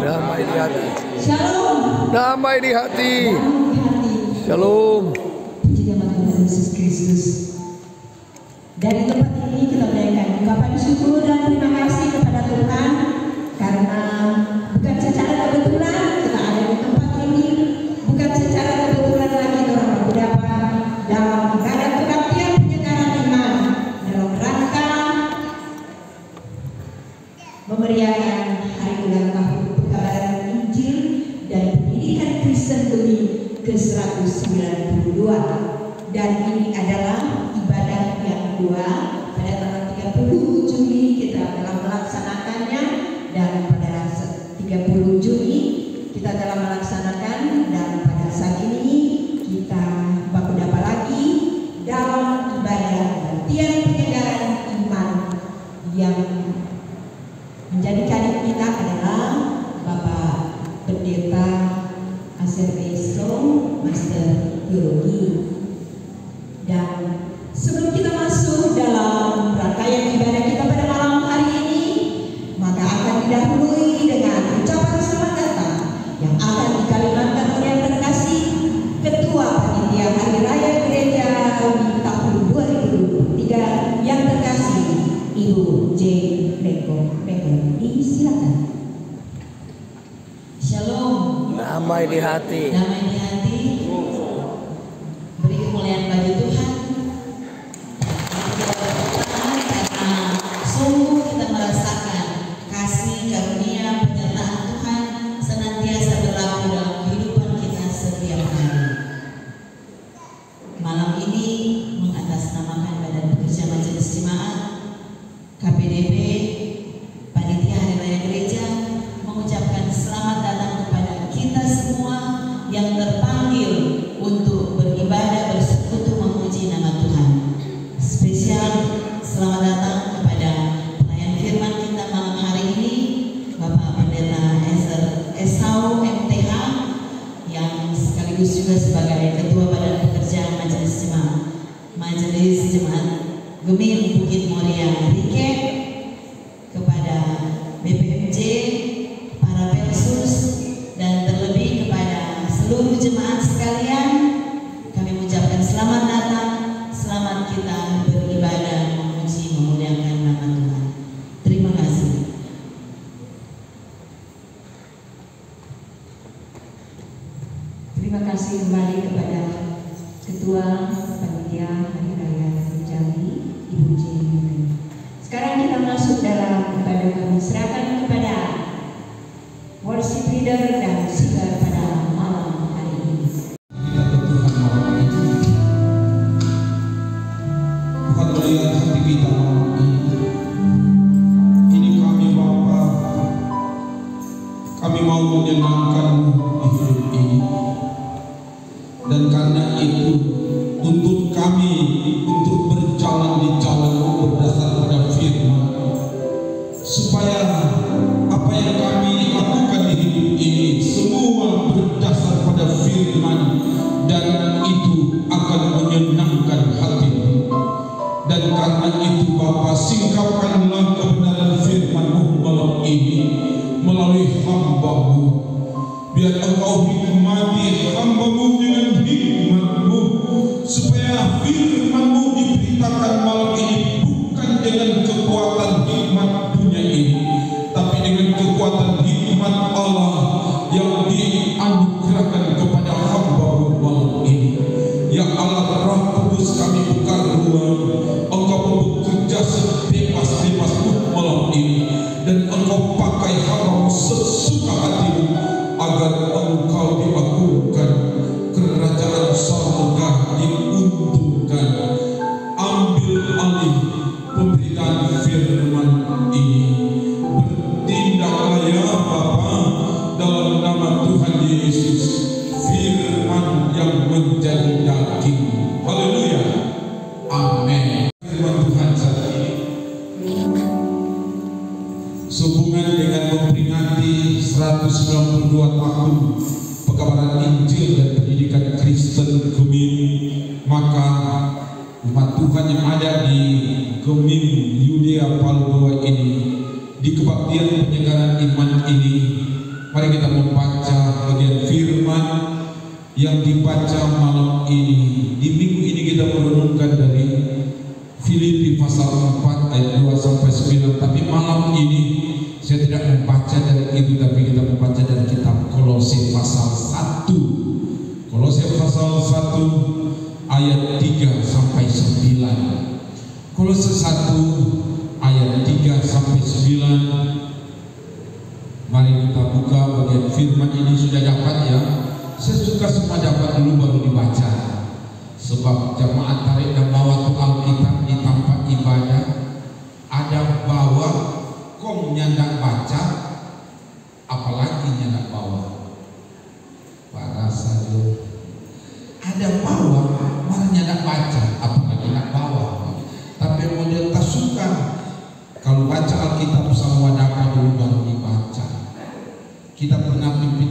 damai di hati. Shalom. Damai di hati. Shalom. Yesus Kristus dari tempat ini kita berikan ungkapan syukur dan terima kasih kepada Tuhan karena bukan secara kebetulan kita ada di tempat ini bukan secara kebetulan lagi orang beberapa dalam rangka kebaktian penyegaran iman. Dalam rangka memeriah ayat 3 sampai 9. Kolose 1 ayat 3 sampai 9 Mari kita buka bagian firman ini sudah dapat ya. Saya suka semua dapat dulu baru dibaca. Sebab jemaat tarik dan bawa tuh Alkitab di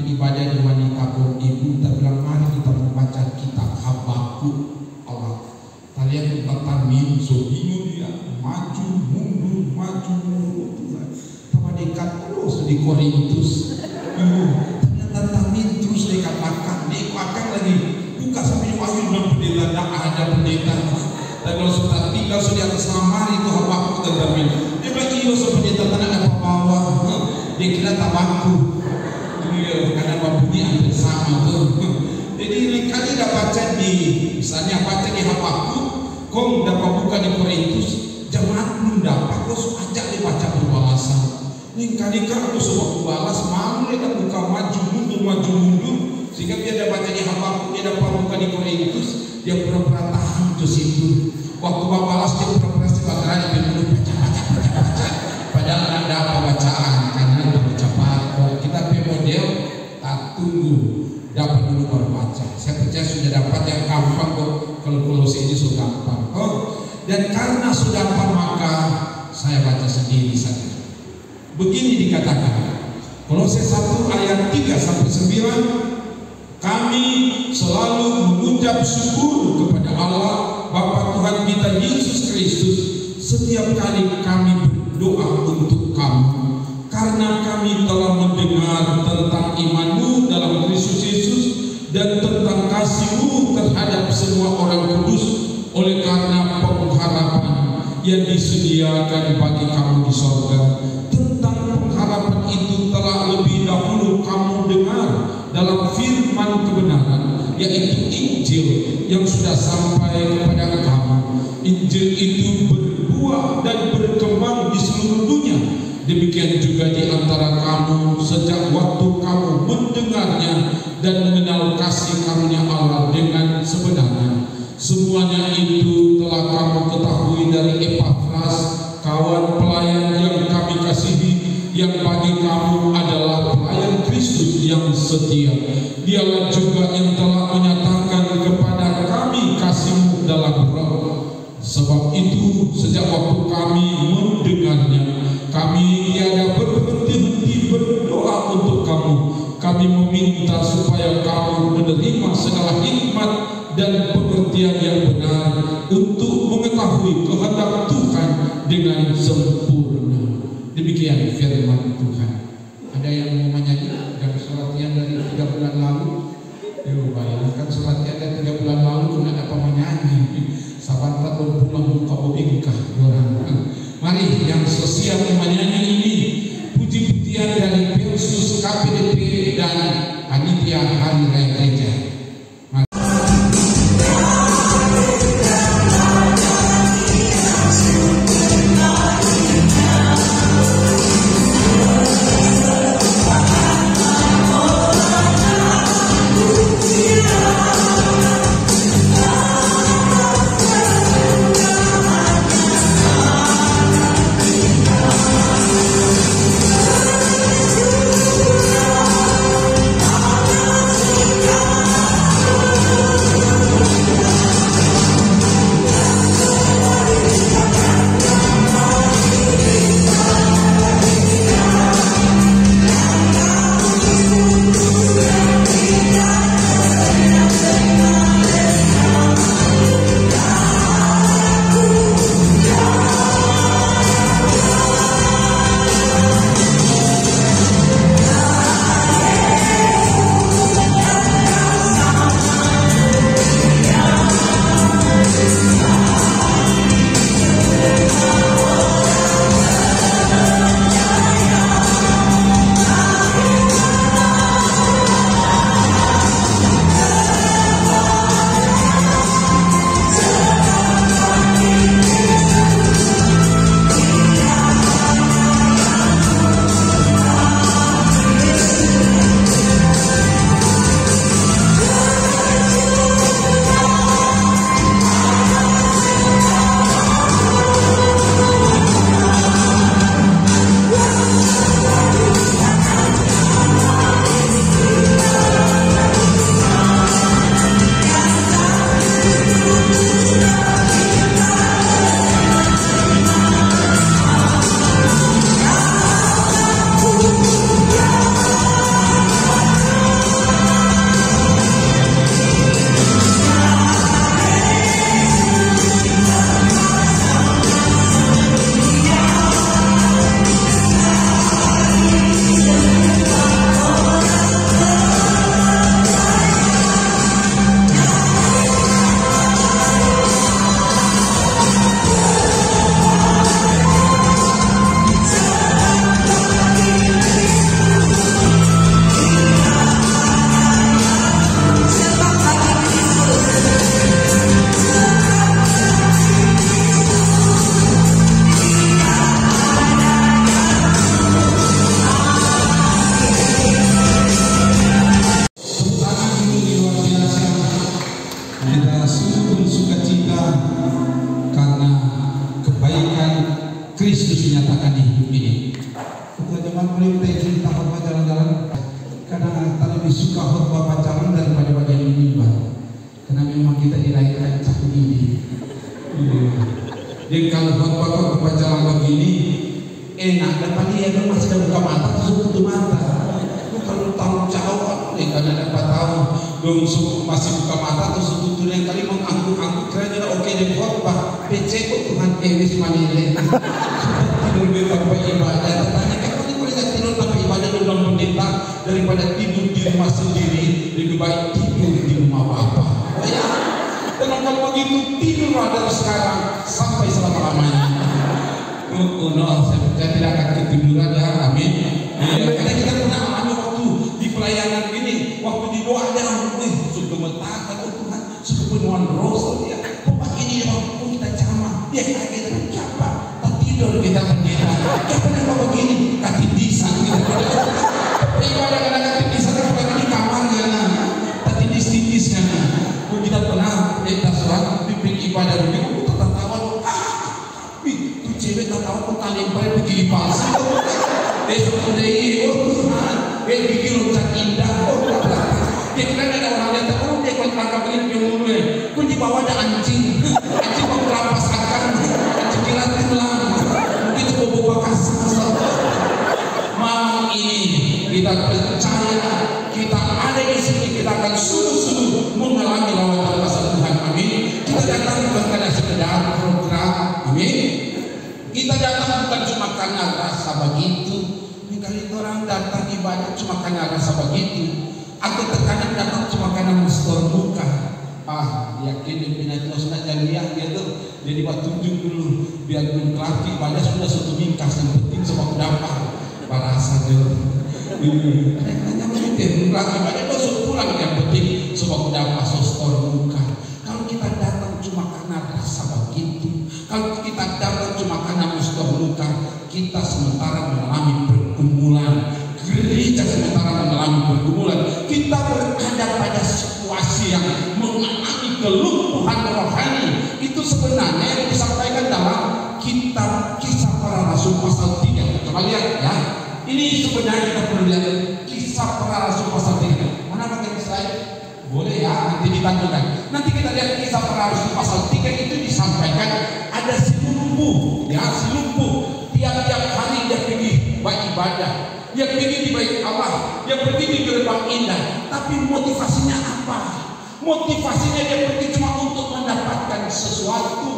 ibadah di wanita kaum ibu kita bilang mari kita membaca kitab Habakuk Allah. Kalian tentang tamin so bingung dia. Maju mundur maju mundur. Sama dekat terus di Korintus. Ternyata tamin terus dekat belakang. Dia akan lagi. Buka sampai wahyu dan pendeta tak ada pendeta dan kalau sudah tinggal sudah atas lamar itu Habakuk dan tamin dia bilang iyo so pendeta tanah apa bawa dia kira tak karena bunyi hampir sama tuh. Jadi kali dah baca di misalnya baca di Habakuk, kau dapat buka di Korintus, jemaat belum dapat, kau ajak dia baca berbalasan. Ini kali kan aku sebab balas malu dia dah buka maju mundur maju mundur sehingga dia dah baca di Habakuk dia dapat buka di Korintus dia pura-pura tahan ke situ waktu balas dia pura-pura sebagai dia dulu baca baca baca begini dikatakan kolose 1 ayat 3 sampai 9 kami selalu mengucap syukur kepada Allah Bapa Tuhan kita Yesus Kristus setiap kali kami berdoa untuk kamu. Karena kami telah mendengar tentang imanmu dalam Kristus Yesus dan tentang kasihmu terhadap semua orang kudus. Oleh karena pengharapan yang disediakan bagi kamu di sorga yaitu Injil yang sudah sampai kepada kamu Injil itu berbuah dan berkembang di seluruh dunia Demikian juga di antara kamu sejak waktu kamu mendengarnya dan mengenal kasih karunia Allah dengan sebenarnya. Semuanya itu telah kamu ketahui dari Epafras, kawan pelayan yang kami kasihi, yang bagi kamu adalah pelayan Kristus yang setia. Dialah juga biar belum kelar ibadah Motivasinya dia pergi cuma untuk mendapatkan sesuatu.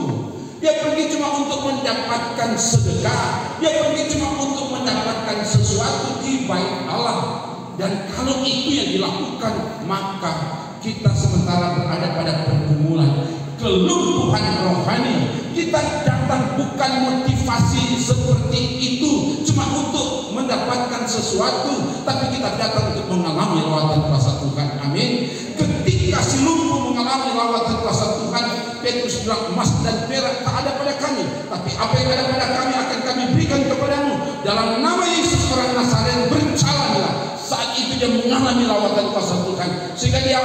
Dia pergi cuma untuk mendapatkan sedekah. Dia pergi cuma untuk mendapatkan sesuatu di bait Allah. Dan kalau itu yang dilakukan, maka kita sementara berada pada pergumulan, kelumpuhan rohani. Kita datang bukan motivasi seperti itu, cuma untuk mendapatkan sesuatu, tapi kita datang untuk mengalami lawatan kuasa Tuhan. Emas dan perak tak ada pada kami, tapi apa yang ada pada kami akan kami berikan kepadamu. Dalam nama Yesus orang Nazaret berjalanlah. Saat itu dia mengalami lawatan kuasa Tuhan sehingga dia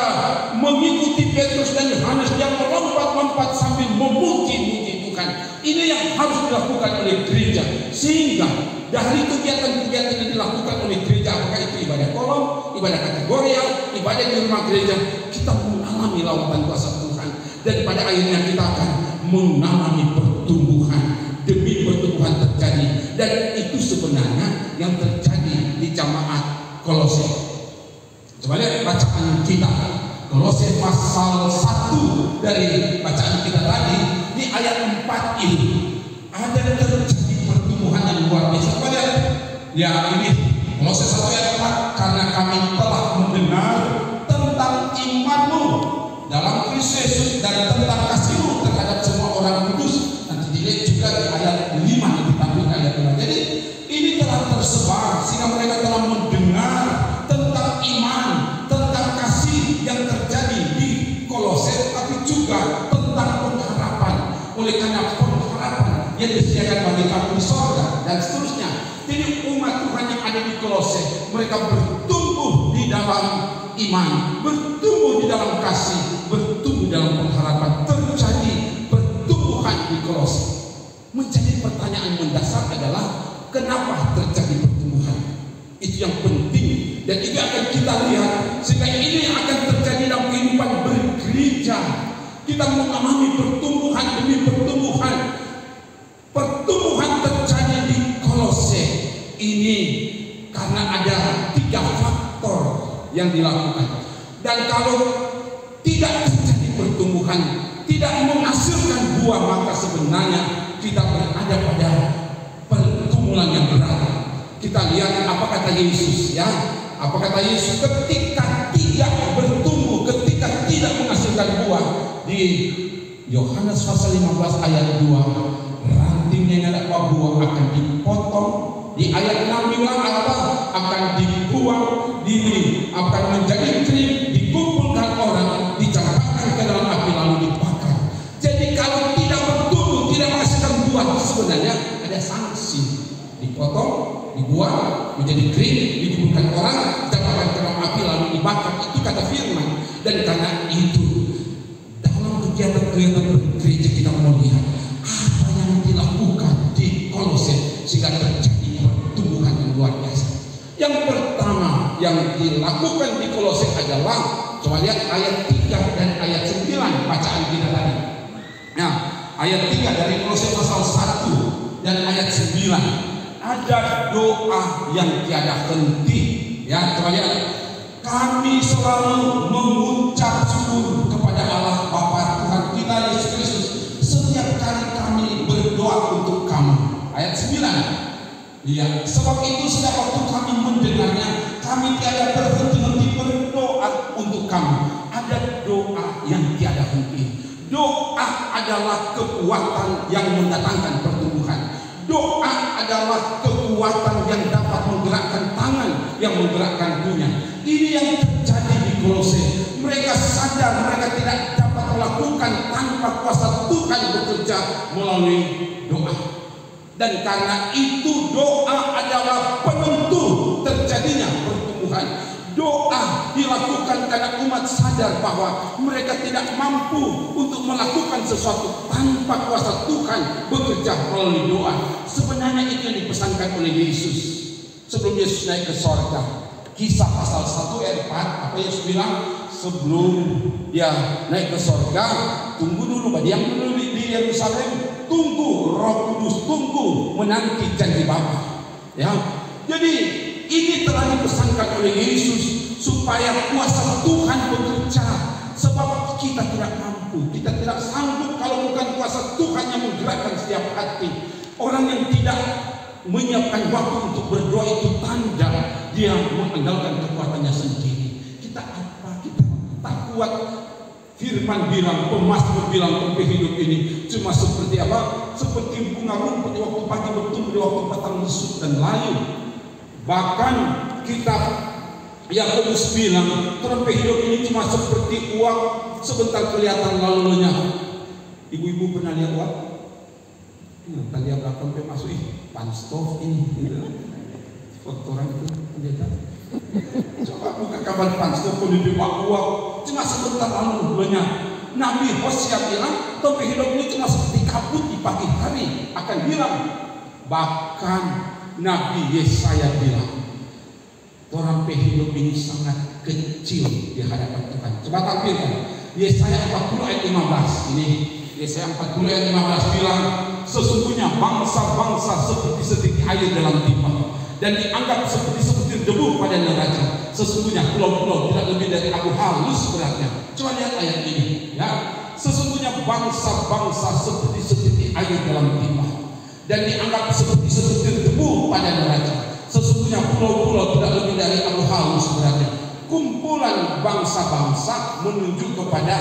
mengikuti Petrus dan Yohanes. Dia melompat-lompat sambil memuji-muji Tuhan. Ini yang harus dilakukan oleh gereja. Sehingga dari kegiatan-kegiatan yang dilakukan oleh gereja apakah itu ibadah kolom, ibadah kategorial, ibadah di rumah gereja kita mengalami lawatan kuasa Tuhan dan pada akhirnya kita akan mengalami pertumbuhan demi pertumbuhan terjadi dan itu sebenarnya yang terjadi di jamaat Kolose. Coba lihat bacaan kita. Kolose pasal 1 dari bacaan kita tadi di ayat 4 ini ada terjadi pertumbuhan yang luar biasa. Coba lihat. Ya ini Kolose 1 ayat 4 karena kami telah mendengar tentang imanmu dalam Kristus dan tentang mereka bertumbuh di dalam iman, bertumbuh di dalam kasih, bertumbuh dalam pengharapan, terjadi pertumbuhan di Kolose. Menjadi pertanyaan mendasar adalah kenapa terjadi pertumbuhan? Itu yang penting dan itu akan kita lihat sehingga ini yang akan terjadi dalam kehidupan bergereja. Kita mengalami pertumbuhan demi pertumbuhan. Pertumbuhan terjadi di Kolose ini karena ada tiga faktor yang dilakukan. Dan kalau tidak terjadi pertumbuhan, tidak menghasilkan buah, maka sebenarnya kita berada pada pergumulan yang berat. Kita lihat apa kata Yesus ya. Apa kata Yesus ketika tidak bertumbuh, ketika tidak menghasilkan buah di Yohanes pasal 15 ayat 2 rantingnya yang ada buah akan dipotong di ayat 6 bilang apa akan dibuang dini akan menjadi kering dikumpulkan orang dicampakkan ke dalam api lalu dibakar. Jadi kalau tidak bertumbuh tidak menghasilkan buah sebenarnya ada sanksi. Dipotong dibuang menjadi kering dikumpulkan orang dicampakkan ke dalam api lalu dibakar. Itu kata firman. Dan karena itu dalam kegiatan-kegiatan Yang pertama yang dilakukan di Kolose adalah coba lihat ayat 3 dan ayat 9 bacaan kita tadi. Nah, ayat 3 dari Kolose pasal 1 dan ayat 9 ada doa yang tiada henti. Ya, coba lihat. Kami selalu mengucap syukur kepada Allah Bapa Tuhan kita Yesus Kristus setiap kali kami berdoa untuk kamu. Ayat 9. Ya, sebab itu setiap waktu kami mendengarnya, kami tiada berhenti-henti berdoa untuk kamu. Ada doa yang tiada henti. Doa adalah kekuatan yang mendatangkan pertumbuhan. Doa adalah kekuatan yang dapat menggerakkan tangan yang menggerakkan dunia. Ini yang terjadi di Kolose. Mereka sadar mereka tidak dapat melakukan tanpa kuasa Tuhan bekerja melalui doa. Dan karena itu doa adalah penentu terjadinya pertumbuhan. Doa dilakukan karena umat sadar bahwa mereka tidak mampu untuk melakukan sesuatu tanpa kuasa Tuhan bekerja melalui doa. Sebenarnya itu yang dipesankan oleh Yesus sebelum Yesus naik ke sorga. Kisah pasal 1 ayat 4 apa Yesus bilang sebelum dia naik ke sorga tunggu dulu diam dulu di, di Yerusalem tunggu Roh Kudus tunggu menanti janji Bapa ya jadi ini telah dipesankan oleh Yesus supaya kuasa Tuhan bekerja sebab kita tidak mampu kita tidak sanggup kalau bukan kuasa Tuhan yang menggerakkan setiap hati orang yang tidak menyiapkan waktu untuk berdoa itu tanda dia mengandalkan kekuatannya sendiri. Kita apa? Kita tak kuat. Firman bilang, pemazmur bilang tempat hidup ini cuma seperti apa? Seperti bunga rumput di waktu pagi bertumbuh di waktu petang mesut dan layu. Bahkan kita Yakobus bilang tempat hidup ini cuma seperti uang sebentar kelihatan lalu lenyap. Ibu-ibu pernah lihat uang? Ya, tali belakang masuk ih panstov ini gitu. Foto orang itu pendeta. Coba buka kabar pun di uang cuma sebentar lalu lenyap. Nabi Hosea bilang topi hidup ini cuma seperti kabut di pagi hari akan hilang. Bahkan Nabi Yesaya bilang orang hidup ini sangat kecil di hadapan Tuhan. Coba tampilkan Yesaya 40 ayat 15 ini Yesaya 40 ayat 15 bilang sesungguhnya bangsa-bangsa seperti setik air dalam timah dan dianggap seperti debu pada neraca. Sesungguhnya pulau-pulau tidak lebih dari abu halus beratnya. Coba lihat ayat ini, ya. Sesungguhnya bangsa-bangsa seperti seperti air dalam timah dan dianggap seperti seperti debu pada neraca. Sesungguhnya pulau-pulau tidak lebih dari abu halus beratnya. Kumpulan bangsa-bangsa menuju kepada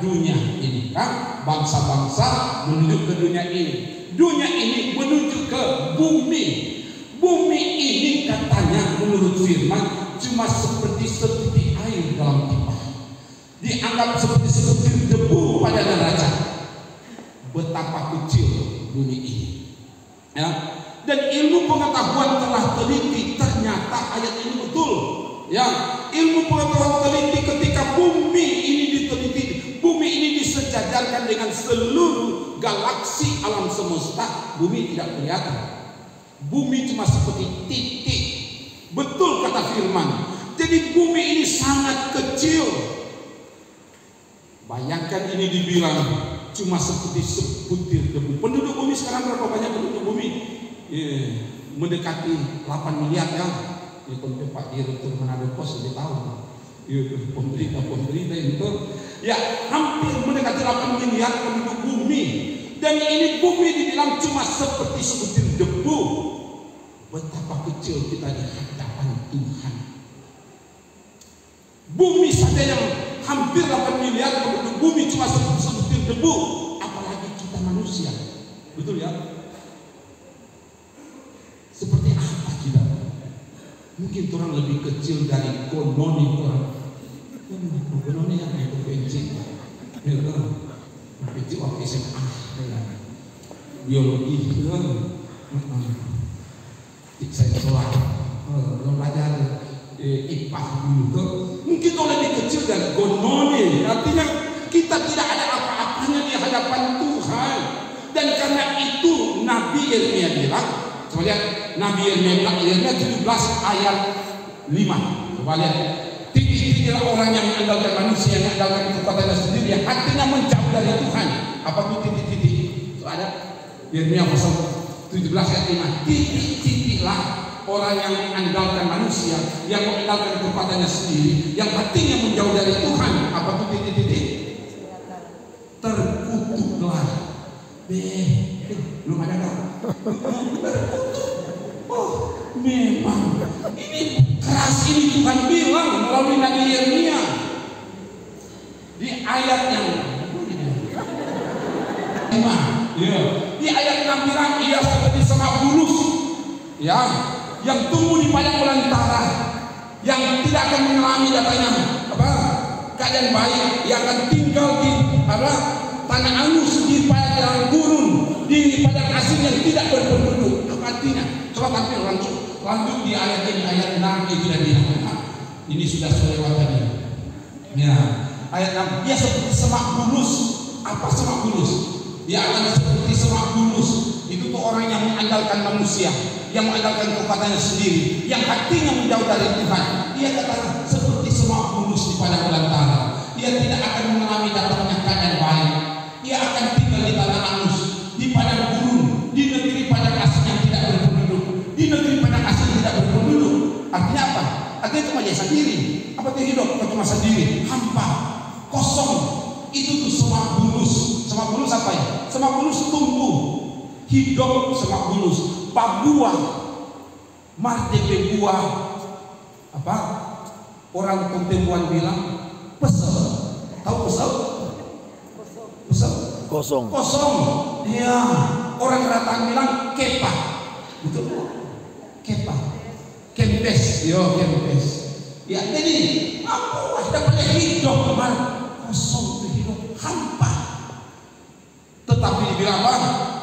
dunia ini kan bangsa-bangsa menuju ke dunia ini dunia ini menuju ke bumi bumi ini katanya menurut firman cuma seperti seperti air dalam timah. Dianggap seperti seperti debu pada neraca. Betapa kecil bumi ini. Ya. Dan ilmu pengetahuan telah teliti ternyata ayat ini betul. Ya. Ilmu pengetahuan teliti ketika bumi ini diteliti bumi ini disejajarkan dengan seluruh galaksi alam semesta bumi tidak kelihatan bumi cuma seperti titik betul kata firman jadi bumi ini sangat kecil bayangkan ini dibilang cuma seperti sebutir debu penduduk bumi sekarang berapa banyak penduduk bumi yeah. mendekati 8 miliar ya. Itu Pak Direktur Manado Pos lebih tahu. Itu pemerintah-pemerintah itu ya hampir mendekati 8 miliar penduduk bumi dan ini bumi dibilang cuma seperti sebutir debu. Betapa kecil kita di hadapan Tuhan? Bumi saja yang hampir 8 miliar penduduk bumi cuma seperti sebutir debu. Apalagi kita manusia. Betul ya? Seperti apa kita? Mungkin orang lebih kecil dari kononi orang. Kononi yang itu? Bensin ya. Bensin waktu SMA biologi saya sholat belum belajar IPA dulu mungkin itu lebih kecil dari kononi artinya kita tidak ada apa-apanya di hadapan Tuhan. Dan karena itu Nabi Yeremia bilang coba lihat Nabi Yeremia bilang Yeremia 17 ayat 5 coba lihat titik-titiklah orang yang mengandalkan manusia yang mengandalkan kekuatannya sendiri. Yang hatinya menjauh dari Tuhan. Apa itu titik-titik? Itu ada Yeremia pasal 17 ayat 5 titik-titiklah orang yang mengandalkan manusia yang mengandalkan kekuatannya sendiri yang hatinya menjauh dari Tuhan. Apa itu titik-titik? Terkutuklah. Beh, belum ada kan? Oh, memang. Ini keras ini Tuhan bilang melalui Nabi Yeremia di ayat yang lima, ya. di ayat enam bilang ia seperti semak bulus, ya, yang tumbuh di padang belantara, yang tidak akan mengalami datanya apa? Keadaan baik, yang akan tinggal di apa? Tanah angus di padang gurun di padang asing yang tidak berpenduduk. Apa artinya? Coba tampil lanjut lanjut di ayat ini ayat 6 itu dan dilakukan ini sudah selewat tadi ya. Ayat 6 dia seperti semak bulus. Apa semak bulus? Dia akan seperti semak bulus. Itu tuh orang yang mengandalkan manusia yang mengandalkan kekuatannya sendiri yang hatinya menjauh dari Tuhan. Dia kata seperti semak bulus di padang belantara dia sendiri. Apa dia hidup? Cuma sendiri, hampa, kosong. Itu tuh semak bulus. Semak bulus apa ya? Semak bulus tumbuh, hidup semak bulus, pabuah, mardeke buah, apa? Orang kontemporan bilang pesel. Tahu pesel? Pesel? Kosong. kosong. Iya, orang rata bilang kepa. Betul? Kepa. Kempes, yo kempes. Ya, jadi apa dapatnya hidup teman kosong hidup hampa. Tetapi dibilang apa?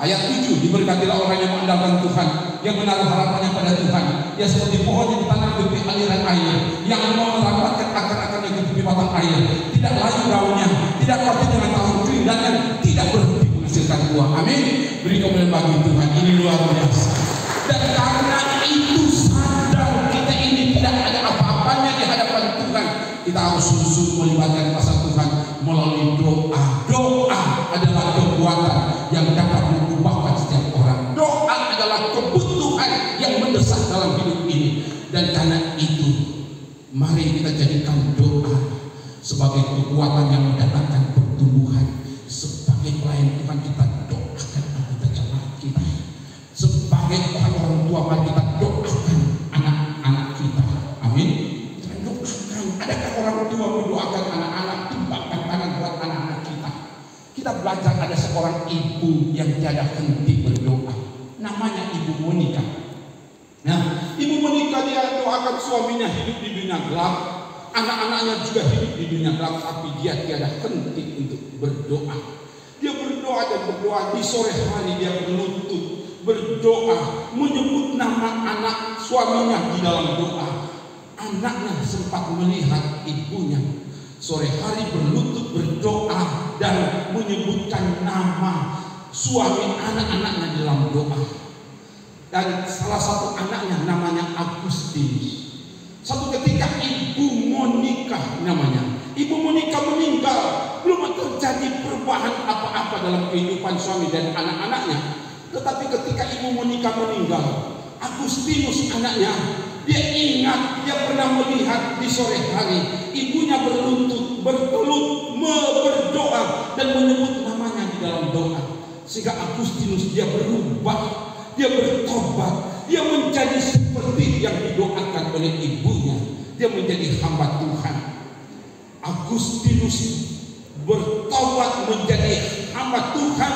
Ayat 7 diberkatilah orang yang mengandalkan Tuhan yang menaruh harapannya pada Tuhan. Yang seperti pohon yang ditanam di tepi aliran air yang mau merapatkan akar-akarnya ke tepi batang air. Tidak layu daunnya tidak pasti dengan tahun kering dan tidak berhenti menghasilkan buah. Amin. Beri kemuliaan bagi Tuhan. Ini luar biasa kita harus sungguh melibatkan kuasa Tuhan melalui doa. Doa adalah kekuatan yang dapat mengubahkan setiap orang. Doa adalah kebutuhan yang mendesak dalam hidup ini. Dan karena itu mari kita jadikan doa sebagai kekuatan yang mendatangkan pertumbuhan. Sebagai pelayan Tuhan kita doakan jemaat kita. Sebagai orang tua mari belajar ada seorang ibu yang tiada henti berdoa. Namanya ibu Monica. Nah ibu Monica dia doakan suaminya hidup di dunia gelap. Anak-anaknya juga hidup di dunia gelap tapi dia tiada henti untuk berdoa. Dia berdoa dan berdoa. Di sore hari dia berlutut berdoa menyebut nama anak suaminya di dalam doa. Anaknya sempat melihat ibunya sore hari berlutut berdoa dan menyebutkan nama suami anak-anaknya dalam doa. Dan salah satu anaknya namanya Agustinus. Satu ketika ibu Monica namanya ibu Monica meninggal. Belum terjadi perubahan apa-apa dalam kehidupan suami dan anak-anaknya. Tetapi ketika ibu Monica meninggal Agustinus anaknya, dia ingat dia pernah melihat di sore hari ibunya berlutut, bertelut, berdoa dan menyebut namanya di dalam doa. Sehingga Agustinus dia berubah, dia bertobat, dia menjadi seperti yang didoakan oleh ibunya. Dia menjadi hamba Tuhan. Agustinus bertobat menjadi hamba Tuhan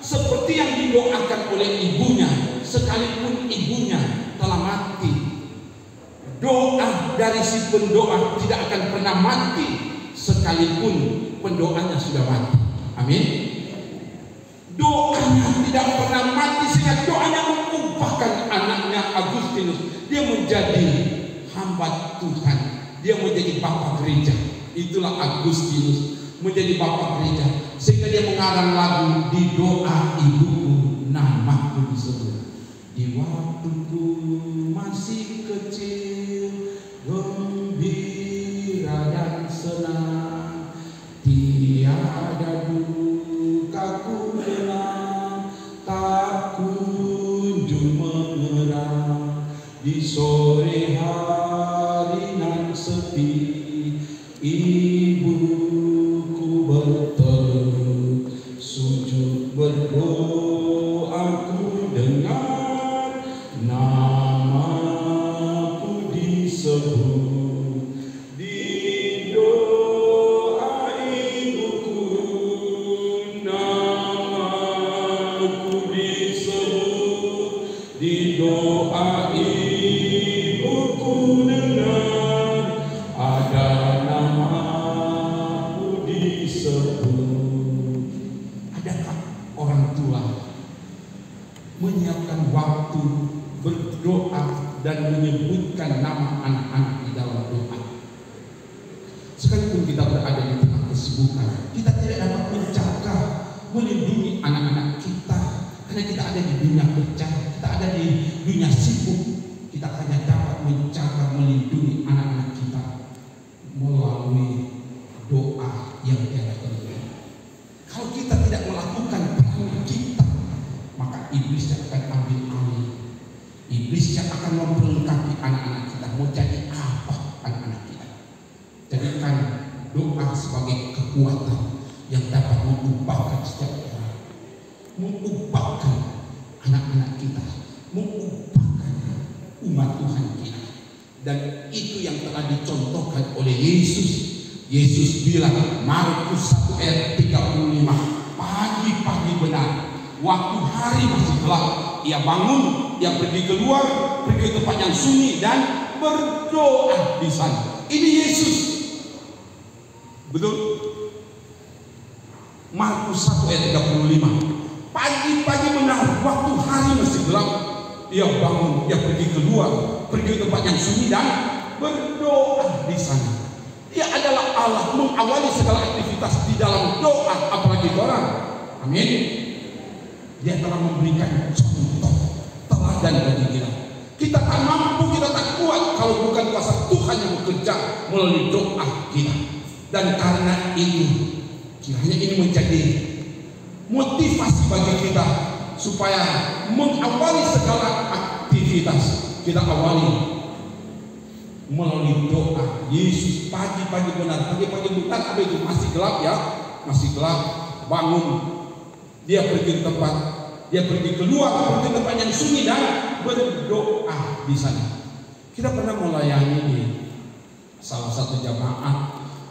seperti yang didoakan oleh ibunya sekalipun ibunya telah mati doa dari si pendoa tidak akan pernah mati sekalipun pendoanya sudah mati. Amin. Doanya tidak pernah mati sehingga doanya mengubahkan anaknya Agustinus. Dia menjadi hamba Tuhan. Dia menjadi bapak gereja. Itulah Agustinus menjadi bapak gereja. Sehingga dia mengarang lagu di doa ibuku namaku disebut di waktuku masih kecil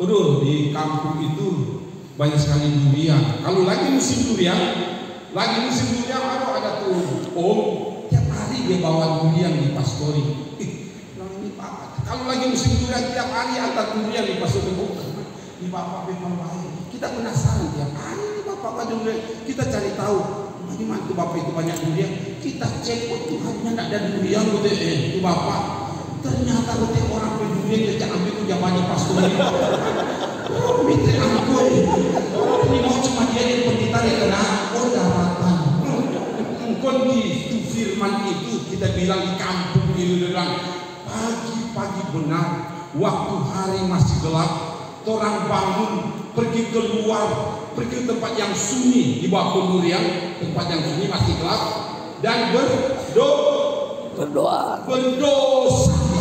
jamaah Aduh di kampung itu banyak sekali durian. Kalau lagi musim durian lagi musim durian aduh ada tuh om tiap hari dia bawa durian di pastori kalau lagi musim durian tiap hari antar durian di pastori oh, ini bapak memang baik. Kita penasaran tiap hari ini bapak bawa durian. Kita cari tahu bagaimana tuh bapak itu banyak durian? Kita cek oh Tuhan tidak ada durian gitu. Eh itu bapak ternyata ketika orang durian dia jangan ambil tuh. Zamannya pastori oh minta ampun ini mau cuma dia yang pendeta yang kena oh daratan itu firman itu kita bilang di kampung di bilang pagi-pagi benar waktu hari masih gelap orang bangun pergi keluar pergi ke tempat yang sunyi di bawah durian tempat yang sunyi masih gelap dan berdoa Berdoa. berdosa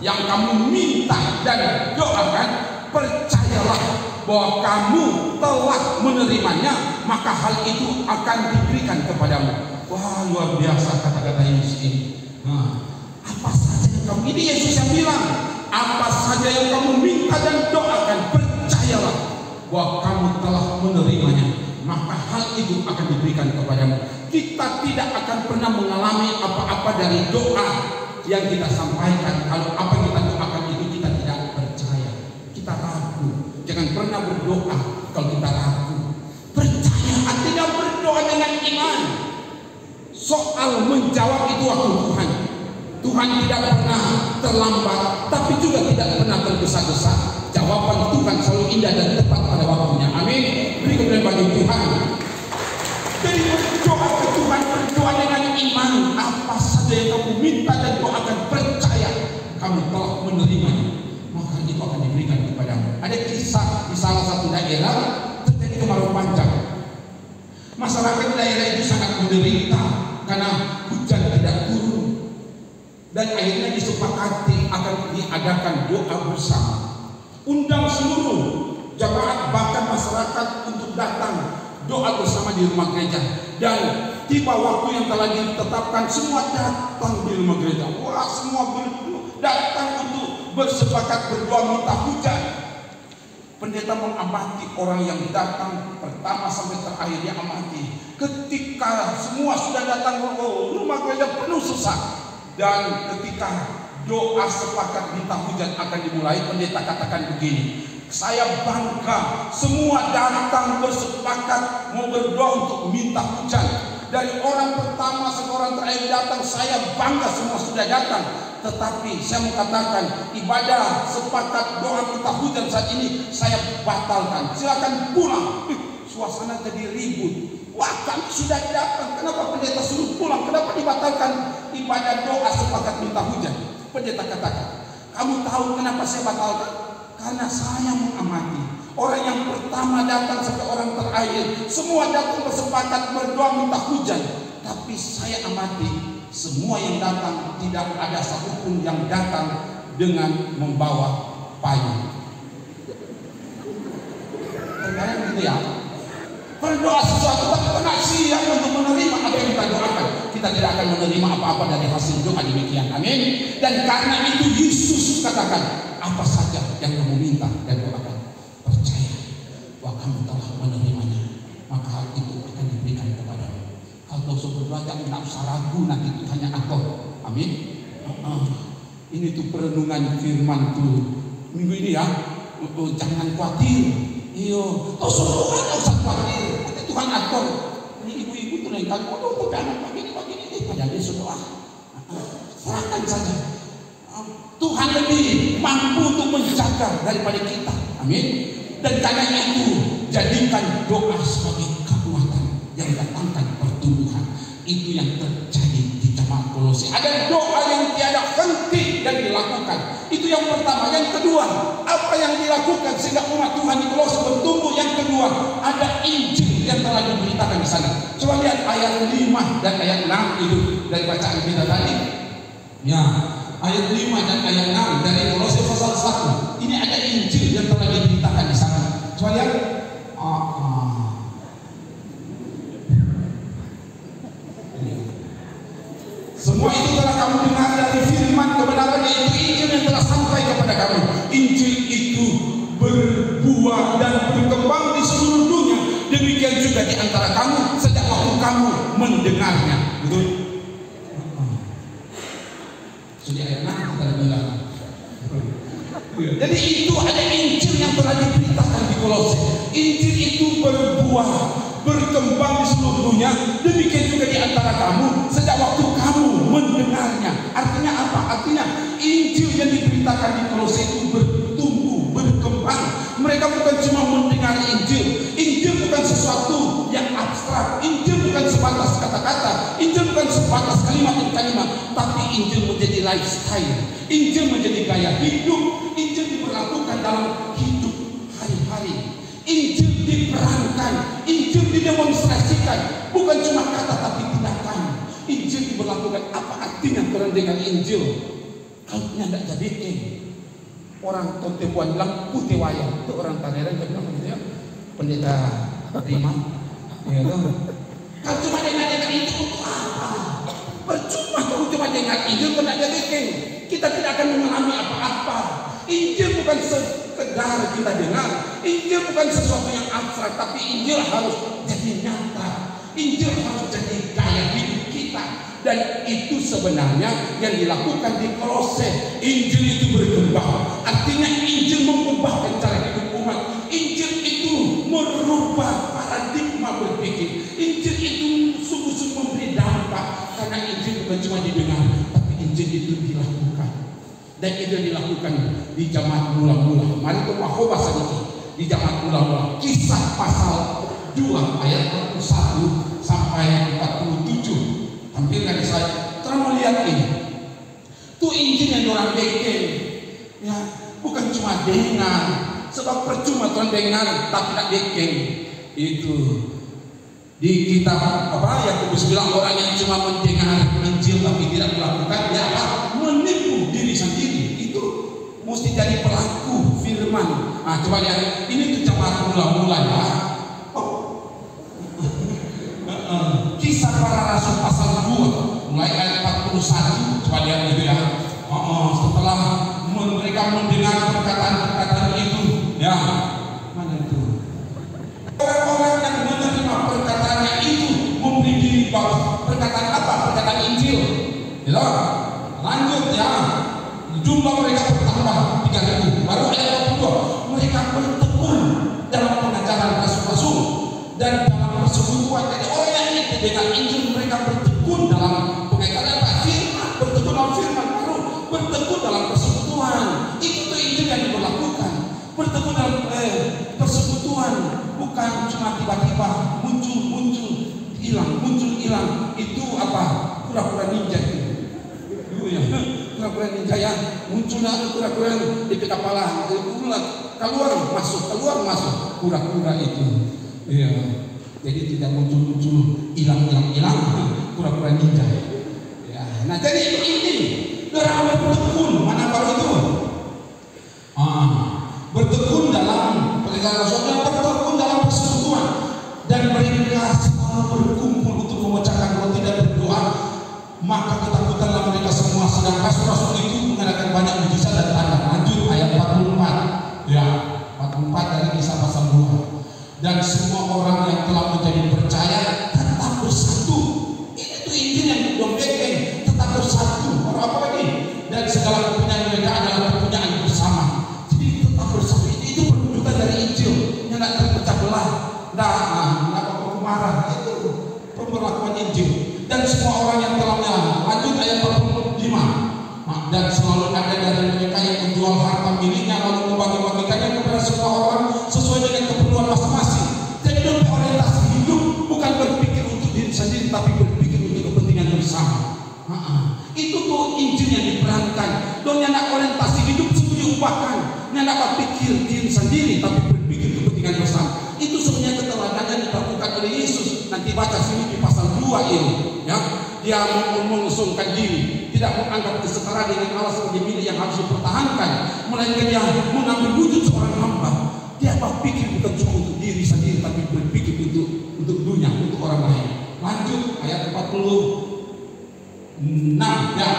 yang kamu minta dan doakan percayalah bahwa kamu telah menerimanya maka hal itu akan diberikan kepadamu. Wah luar biasa kata-kata Yesus ini. Nah, apa saja yang kamu ini Yesus yang bilang. Apa saja yang kamu minta dan doakan percayalah bahwa kamu telah menerimanya maka hal itu akan diberikan kepadamu. Kita tidak akan pernah mengalami apa-apa dari doa yang kita sampaikan kalau apa yang kita doakan itu kita tidak percaya. Kita ragu. Jangan pernah berdoa kalau kita ragu. Percaya artinya berdoa dengan iman. Soal menjawab itu waktu Tuhan. Tuhan tidak pernah terlambat tapi juga tidak pernah tergesa-gesa. Jawaban Tuhan selalu indah dan tepat pada waktunya. Amin. Beri kemuliaan bagi Tuhan. Jadi berdoa ke Tuhan berdoa dengan iman. Apa saja yang kamu minta dan doakan percaya kamu telah menerimanya maka itu akan diberikan kepadamu ada kisah di salah satu daerah terjadi kemarau panjang. Masyarakat daerah itu sangat menderita karena hujan tidak turun. Dan akhirnya disepakati akan diadakan doa bersama. Undang seluruh jamaat bahkan masyarakat untuk datang doa bersama di rumah gereja. Dan tiba waktu yang telah ditetapkan semua datang di rumah gereja. Wah semua ber- datang untuk bersepakat berdoa minta hujan pendeta mengamati orang yang datang pertama sampai terakhir dia amati. Ketika semua sudah datang oh, rumah gereja penuh sesak dan ketika doa sepakat minta hujan akan dimulai pendeta katakan begini saya bangga semua datang bersepakat mau berdoa untuk minta hujan. Dari orang pertama sampai orang terakhir datang saya bangga semua sudah datang tetapi saya mau katakan ibadah sepakat doa minta hujan saat ini saya batalkan. Silakan pulang. Suasana jadi ribut. Wah kami sudah datang. Kenapa pendeta suruh pulang? Kenapa dibatalkan? Ibadah doa sepakat minta hujan. Pendeta katakan Kamu tahu kenapa saya batalkan? Karena saya mengamati. Orang yang pertama datang sampai orang terakhir Semua datang bersepakat berdoa minta hujan. Tapi saya amati Semua yang datang Tidak ada satupun yang datang Dengan membawa payung. Terkadang gitu ya. Berdoa sesuatu tapi kena siap untuk menerima apa yang kita doakan. Kita tidak akan menerima apa-apa dari hasil doa demikian. Amin. Dan karena itu Yesus katakan apa saja yang kamu minta dan doakan percaya bahwa kamu telah menerimanya maka hal itu akan diberikan kepadamu usah ragu nanti Tuhannya atur amin uh, ini tuh perenungan firman tuh minggu ini ya uh, uh, jangan khawatir kau suruh doa, kau usah khawatir. Nanti Tuhan atur. Ini ibu-ibu tuh yang kan, waduh, tapi anak begini, begini, eh, pada dia doa. Serahkan saja. Tuhan lebih mampu untuk menjaga daripada kita. Amin. Dan karena itu, jadikan doa sebagai kekuatan yang datangkan pertumbuhan. Itu yang terjadi di jemaat Kolose. Ada doa yang tiada henti dan dilakukan. Itu yang pertama. Yang kedua, apa yang dilakukan sehingga umat Tuhan di Kolose bertumbuh? Yang kedua, ada Injil yang telah diberitakan di sana. Coba lihat ayat 5 dan ayat 6 itu dari bacaan kita tadi. Ya, ayat 5 dan ayat 6 dari Kolose pasal 1. Ini ada Injil yang telah dengan Injil mereka bertekun dalam pengetahuan apa? Firman, bertekun dalam firman baru, bertekun dalam persekutuan. Itu tuh Injil yang diberlakukan. Bertekun dalam eh, persekutuan, bukan cuma tiba-tiba muncul muncul hilang muncul hilang itu apa kura-kura ninja itu ya kura-kura ninja ya munculnya kura-kura di kepala eh, ulat keluar masuk keluar masuk kura-kura itu iya yeah jadi tidak muncul-muncul hilang-hilang hilang pura-pura ninja. Ya nah jadi nahda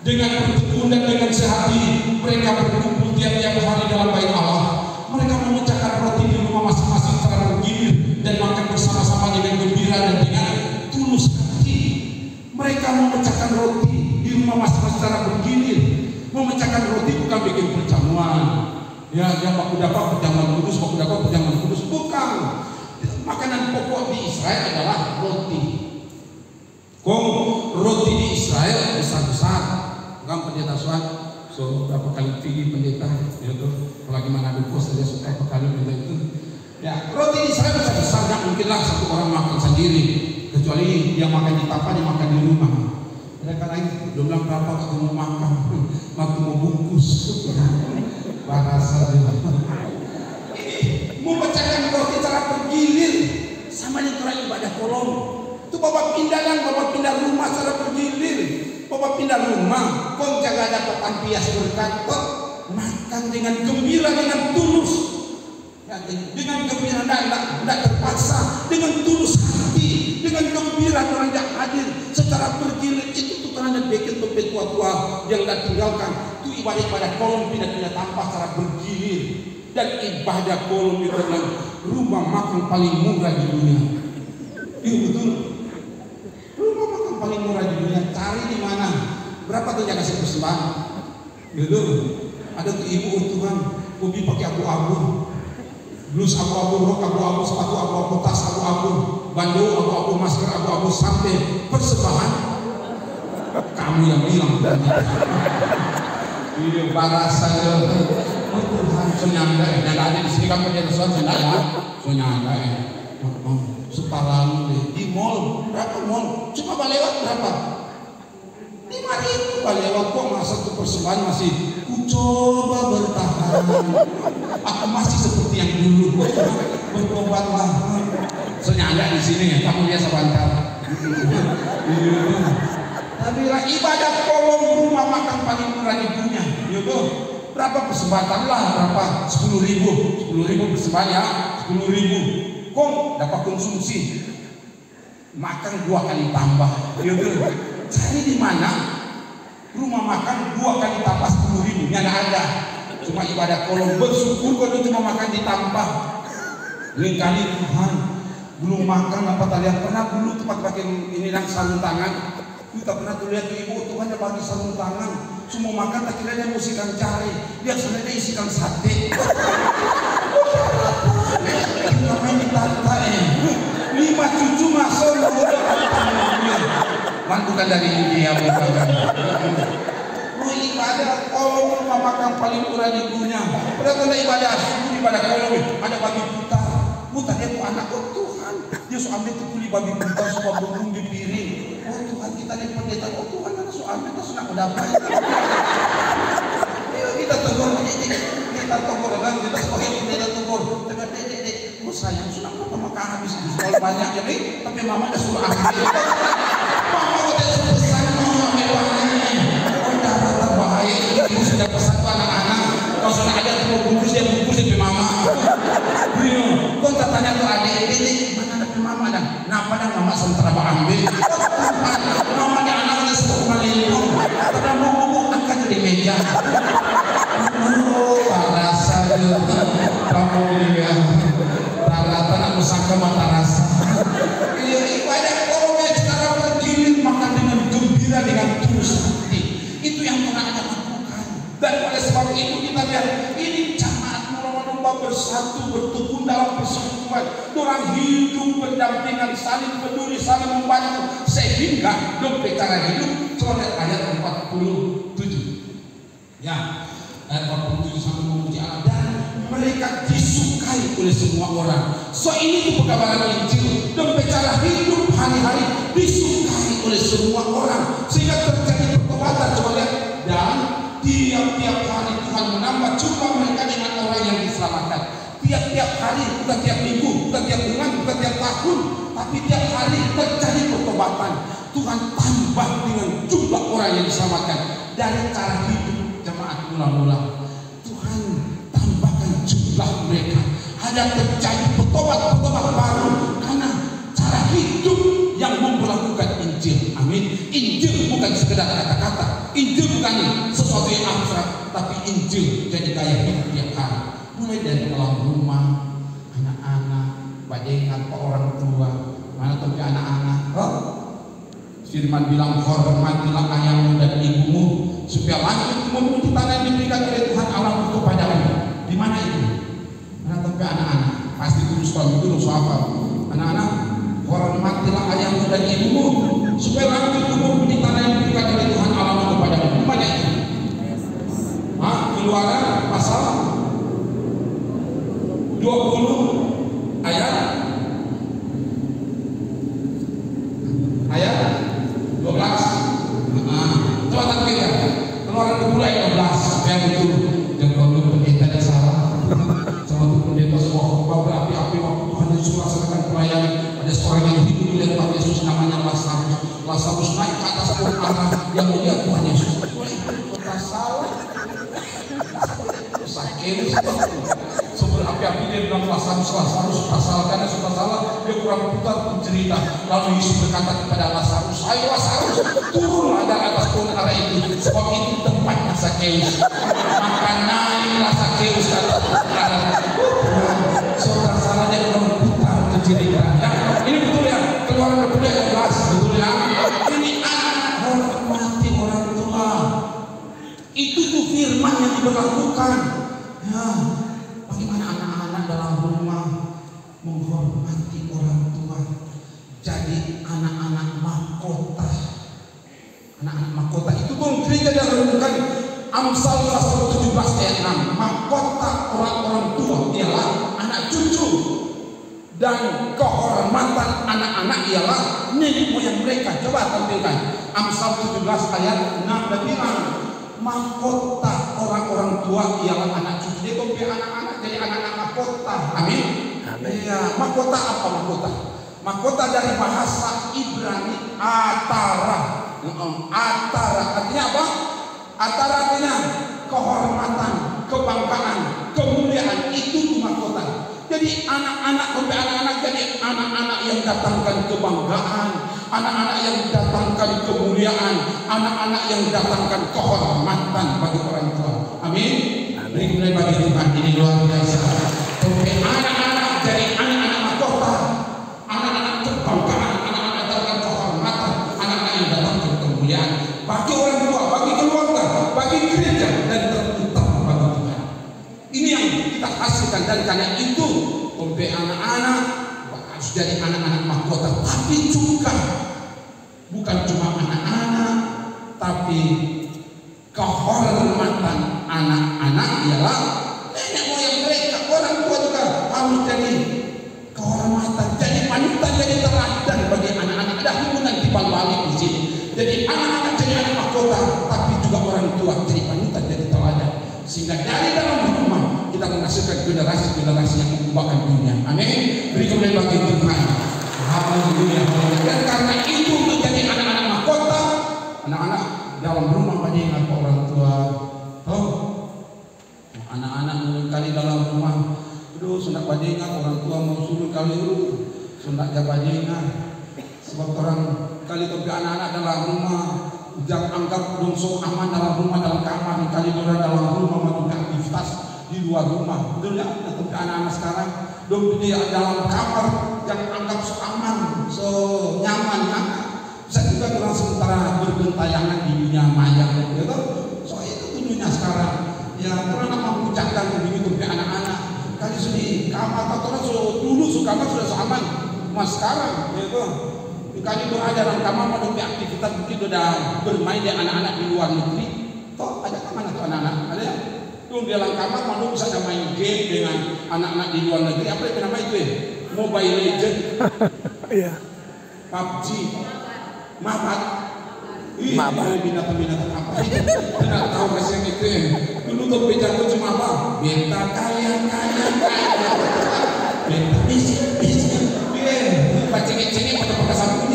dengan bertekun dan dengan sehati mereka berkumpul tiap-tiap hari dalam bait Allah. Mereka memecahkan roti di rumah masing-masing secara bergilir dan makan bersama-sama dengan gembira dan dengan tulus hati. Mereka memecahkan roti di rumah masing-masing secara bergilir memecahkan roti bukan bikin perjamuan. Ya yang mau dapat perjamuan kudus mau dapat perjamuan kudus. Bukan. Makanan pokok di Israel adalah roti. Kau pendeta suat so berapa kali tinggi pendeta ya itu apalagi mana dukus saja suka kali pendeta itu. Ya roti di sana bisa besar mungkinlah satu orang makan sendiri kecuali yang makan di tapak yang makan di rumah. Mereka lagi belum bilang berapa waktu mau makan waktu mau bungkus. Bahasa mau pecahkan roti cara bergilir sama yang terakhir pada kolong itu bapak pindah kan bapak pindah rumah secara bergilir. Bapak pindah rumah, kau jaga ada petampias berkat, kok makan dengan gembira, dengan tulus. Ya, dengan gembira, tidak, tidak terpaksa, dengan tulus hati, dengan gembira orang yang hadir secara bergilir itu tuh karena bikin tempat tua-tua yang tidak tinggalkan itu ibadah-ibadah kolom pindah-pindah tanpa secara bergilir dan ibadah kolom itu adalah rumah makan paling murah di dunia. Iya betul. Paling murah di dunia cari di mana? Berapa tuh yang kasih persembahan? Gitu. Ada tuh ibu oh Tuhan, hobi pakai abu-abu, blus abu-abu, rok abu-abu, sepatu abu-abu, tas abu-abu, bandu abu-abu, masker abu-abu sampai persembahan. Kamu yang bilang. Ini baras saja. Oh Tuhan, sunyanda, yang ada di sini kan punya sesuatu, sunyanda ya, sunyanda ya. Sepalan deh mall. Berapa mall? Cuma balewat berapa? lima ribu. Balewat kok masa tuh persembahan masih ku coba bertahan. Aku masih seperti yang dulu bertobatlah senyanda di sini ya kamu lihat sebentar. Tapi lah ibadah kolom rumah makan paling murah di dunia. Gitu berapa persembahan lah? Berapa? Sepuluh ribu. Sepuluh ribu persembahan ya. Sepuluh ribu. Kok dapat konsumsi makan dua kali tambah. Gitu cari di mana? Rumah makan dua kali tambah sepuluh ribu. Nggak ada. Cuma ibadah kolom bersyukur kalau cuma makan ditambah. Lain kali Tuhan belum makan apa tadi pernah dulu tempat pakai ini dan sarung tangan? Kita pernah tuh lihat ibu. Tuhan yang bagi sarung tangan. Semua makan tak kira dia musikan cari. Dia sebenarnya isikan sate. Ngapain ditata mantukan dari India bukan Lu ibadah kolom rumah makan paling murah di dunia. Udah tanda ibadah subuh ibadah kolom ada babi buta. Buta dia tuh anak oh Tuhan. Dia so ambil tuh kuli babi buta suka burung di piring. Oh Tuhan kita lihat pendeta. Oh Tuhan so ambil kita sudah mendapat. kita tegur kita tegur kan kita sebagai pendeta tegur. Tengah dek dek dek. Oh sayang sudah apa makan habis itu soal banyak jadi tapi mama udah suruh ambil. Sudah pesan ke anak-anak. Kalau sudah ada mau bungkus dia bungkus di mama. Brio, kau tak tanya ke adik ini mana ada mama dan kenapa dan mama sementara ambil. Mama dan anaknya sebut malingkung. Karena mau ngomong angkat di meja. Oh, rasa kamu ini ya. Raratan aku sangka mata rasa. Persekutuan. Orang hidup berdampingan, saling peduli, saling membantu sehingga dompet cara hidup. Lihat ayat 47. Ya, ayat 47 sampai memuji Allah dan mereka disukai oleh semua orang. So ini tuh pekabaran Injil dan cara hidup hari-hari disukai oleh semua orang sehingga terjadi pertobatan. Coba dan tiap-tiap hari Tuhan menambah jumlah mereka dengan orang yang diselamatkan. Tiap-tiap hari, bukan tiap tiap hari terjadi pertobatan. Tuhan tambah dengan jumlah orang yang diselamatkan dari cara hidup jemaat mula-mula. Tuhan tambahkan jumlah mereka. Ada terjadi pertobat-pertobat baru karena cara hidup yang memperlakukan Injil. Amin. Injil bukan sekedar kata-kata. Injil bukan sesuatu yang abstrak, tapi Injil jadi gaya hidup tiap hari. Mulai dari dalam rumah, anak-anak, bajengan, orang tua, mana tapi anak-anak. Oh, Firman bilang hormatilah ayahmu dan ibumu supaya langit memuji tanah yang diberikan oleh Tuhan Allah kepadamu. Di mana itu? Mana tapi anak-anak pasti terus kalau dulu soal anak-anak hormatilah ayahmu dan ibumu supaya langit memuji tanah yang diberikan oleh Tuhan Allah kepadamu. Di mana itu? Keluaran pasal 20 tempatnya Sakeus maka naiklah Sakeus ke atas pohon ara saudara salah dia kurang putar cerita ya ini betul ya keluaran betul ya jelas betul ya? Ini anak hormati orang tua. Itu tuh firman yang diberlakukan Amsal 17 ayat 6 dan bilang mahkota orang-orang tua ialah anak cucu? Dia kok anak-anak jadi anak-anak mahkota. Amin. Amin. Iya, mahkota apa mahkota? Mahkota dari bahasa Ibrani atara. Atara artinya apa? Atara artinya kehormatan kebanggaan kemuliaan. Itu mahkota jadi anak-anak sampai anak-anak jadi anak-anak yang datangkan kebanggaan anak-anak yang datangkan kemuliaan anak-anak yang datangkan kehormatan bagi orang tua. Amin. Amin. Bagi Tuhan. Ini luar biasa. Sampai anak-anak jadi anak-anak mahkota anak-anak kebanggaan anak-anak datangkan kehormatan anak-anak yang datangkan kemuliaan. Bagi orang tua bagi keluarga bagi gereja dan terutama bagi Tuhan. Ini yang kita hasilkan dan karena harus jadi anak-anak mahkota tapi juga bukan cuma anak-anak tapi kehormatan anak-anak ialah nenek moyang mereka orang tua juga harus jadi kehormatan jadi panutan jadi teladan bagi anak-anak. Ada hubungan timbal balik di sini jadi anak-anak jadi anak mahkota tapi juga orang tua jadi panutan jadi teladan. Sehingga dari dalam rumah kita menghasilkan generasi-generasi yang mengubahkan dunia. Amin. Beri kemuliaan bagi Tuhan. Haleluya dan karena itu menjadi anak-anak mahkota anak-anak dalam rumah banyak ingat orang tua. Oh anak-anak kali dalam rumah aduh sundak bajengan orang tua mau suruh kali itu sundak jabajengan sebab orang kali tapi anak-anak dalam rumah jangan anggap dong so aman dalam rumah dalam kamar kali orang dalam rumah mau aktivitas di luar rumah. Ya tapi anak-anak sekarang. Dong dia dalam kamar jangan anggap so aman so nyaman ya bisa juga orang sementara bergentayangan di dunia maya gitu so itu dunia sekarang. Ya nak mengucapkan begitu ke anak-anak. Kali sudah kamar orang so dulu kamar sudah so aman. Mas sekarang gitu kali berada dalam kamar mau aktivitas mungkin sudah bermain di anak-anak di luar negeri. Toh ada ke mana tuh anak-anak ada ya tuh di dalam kamar mau bisa ada main game dengan anak-anak di luar negeri apa itu nama itu ya Mobile Legend Iya. PUBG Mabat Ih, Mabat. itu binatang-binatang apa sih? Tidak tahu yang itu ya. Dulu tuh bejago cuma apa? Beta kaya, kaya, kaya. Beta bisik, bisik. Iya, pacengin-cengin pada pakai sapu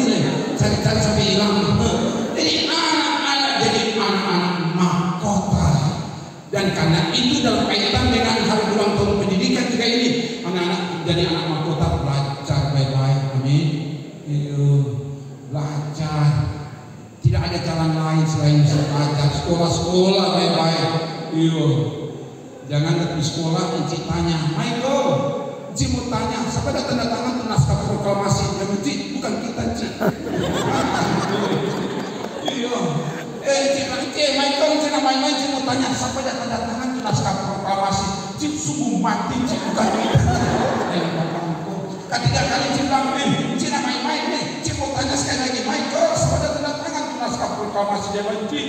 karena itu dalam kaitan dengan hari ulang tahun pendidikan juga ini, anak-anak jadi anak mahkota belajar baik-baik. Amin. Iya, belajar. Tidak ada jalan lain selain belajar. Sekolah-sekolah baik-baik. Iya. Jangan ke sekolah, Encik tanya, Michael, Encik mau tanya, siapa ada tanda tangan tuh naskah proklamasi? Ya, Encik, bukan kita, Encik. Iya. Eh, Encik, Michael, Encik mau tanya, ada tanda tangan tuh naskah proklamasi? Encik sungguh mati, Encik, bukan. Eh. Ketiga kali Encik bilang, eh, nak main-main nih. Encik mau tanya sekali lagi, Michael, siapa ada tanda tangan tuh naskah proklamasi? Dia Encik,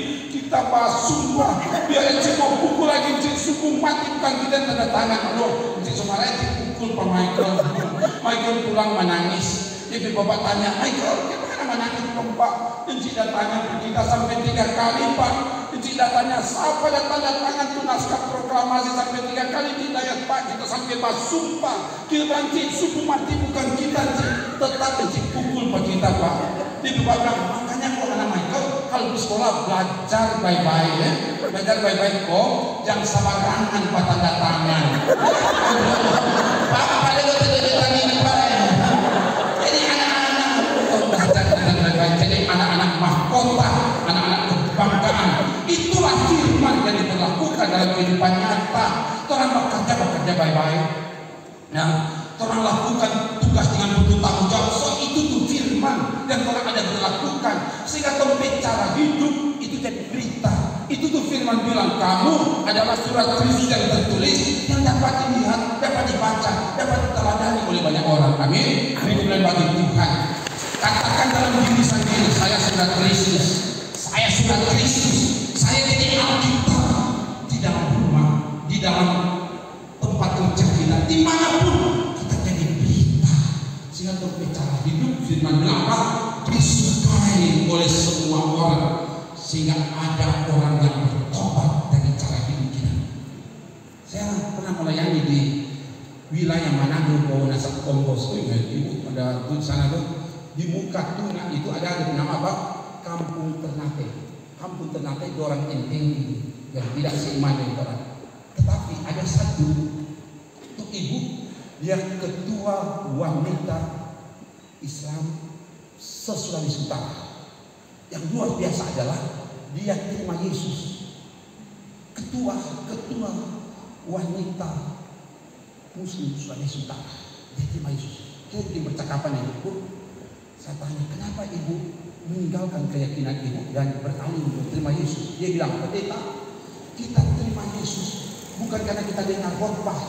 kita bahas sumpah biar encik mau pukul lagi encik suku mati bukan kita tanda tangan loh encik semara encik pukul Pak Michael Michael pulang menangis jadi bapak tanya Michael gimana menangis Pak encik datanya kita sampai tiga kali Pak encik datanya siapa dan tanda tangan tuh naskah proklamasi sampai tiga kali kita ya Pak kita sampai bahas sumpah kita encik suku mati bukan kita encik tetap encik pukul Pak kita Pak. Di Bapak bilang makanya kok anak Michael kalau di sekolah belajar baik-baik ya. Belajar baik-baik kok jangan sembarangan pak tanda tangan. Pak tidak tanda ini pak jadi anak-anak belajar dengan baik-baik? Jadi anak-anak mahkota anak-anak kebanggaan itulah firman yang diberlakukan dalam kehidupan nyata. Orang bekerja bekerja baik-baik. Ya orang lakukan tugas dengan penuh tanggung jawab. So itu tuh firman dan orang ada berlakukan. Sehingga tempat cara hidup itu jadi berita. Itu tuh firman bilang kamu adalah surat Kristus yang tertulis yang dapat dilihat dapat dibaca dapat diteladani oleh banyak orang. Amin. Amin bagi Tuhan. Katakan dalam diri sendiri saya surat Kristus. Saya surat Kristus saya jadi Alkitab di dalam rumah di dalam tempat kerja kita di mana pun kita jadi berita. Sehingga untuk bicara hidup firman bilang apa? Disukai oleh semua orang sehingga ada orang yang bertobat dari cara hidup kita. Saya pernah melayani di wilayah Manado Wonosalam Kombos ibu pada sana tuh di muka tuna itu ada ada nama apa? Kampung Ternate Ternate itu orang enteng yang tidak seiman dengan orang tetapi ada satu untuk ibu dia ketua wanita Islam se-Sulawesi Utara yang luar biasa adalah dia terima Yesus. Ketua ketua wanita Muslim Sulawesi Utara dia terima Yesus. Kita percakapan ibu saya tanya kenapa ibu meninggalkan keyakinan ibu dan beralih menerima Yesus. Dia bilang pendeta kita terima Yesus bukan karena kita dengar khotbah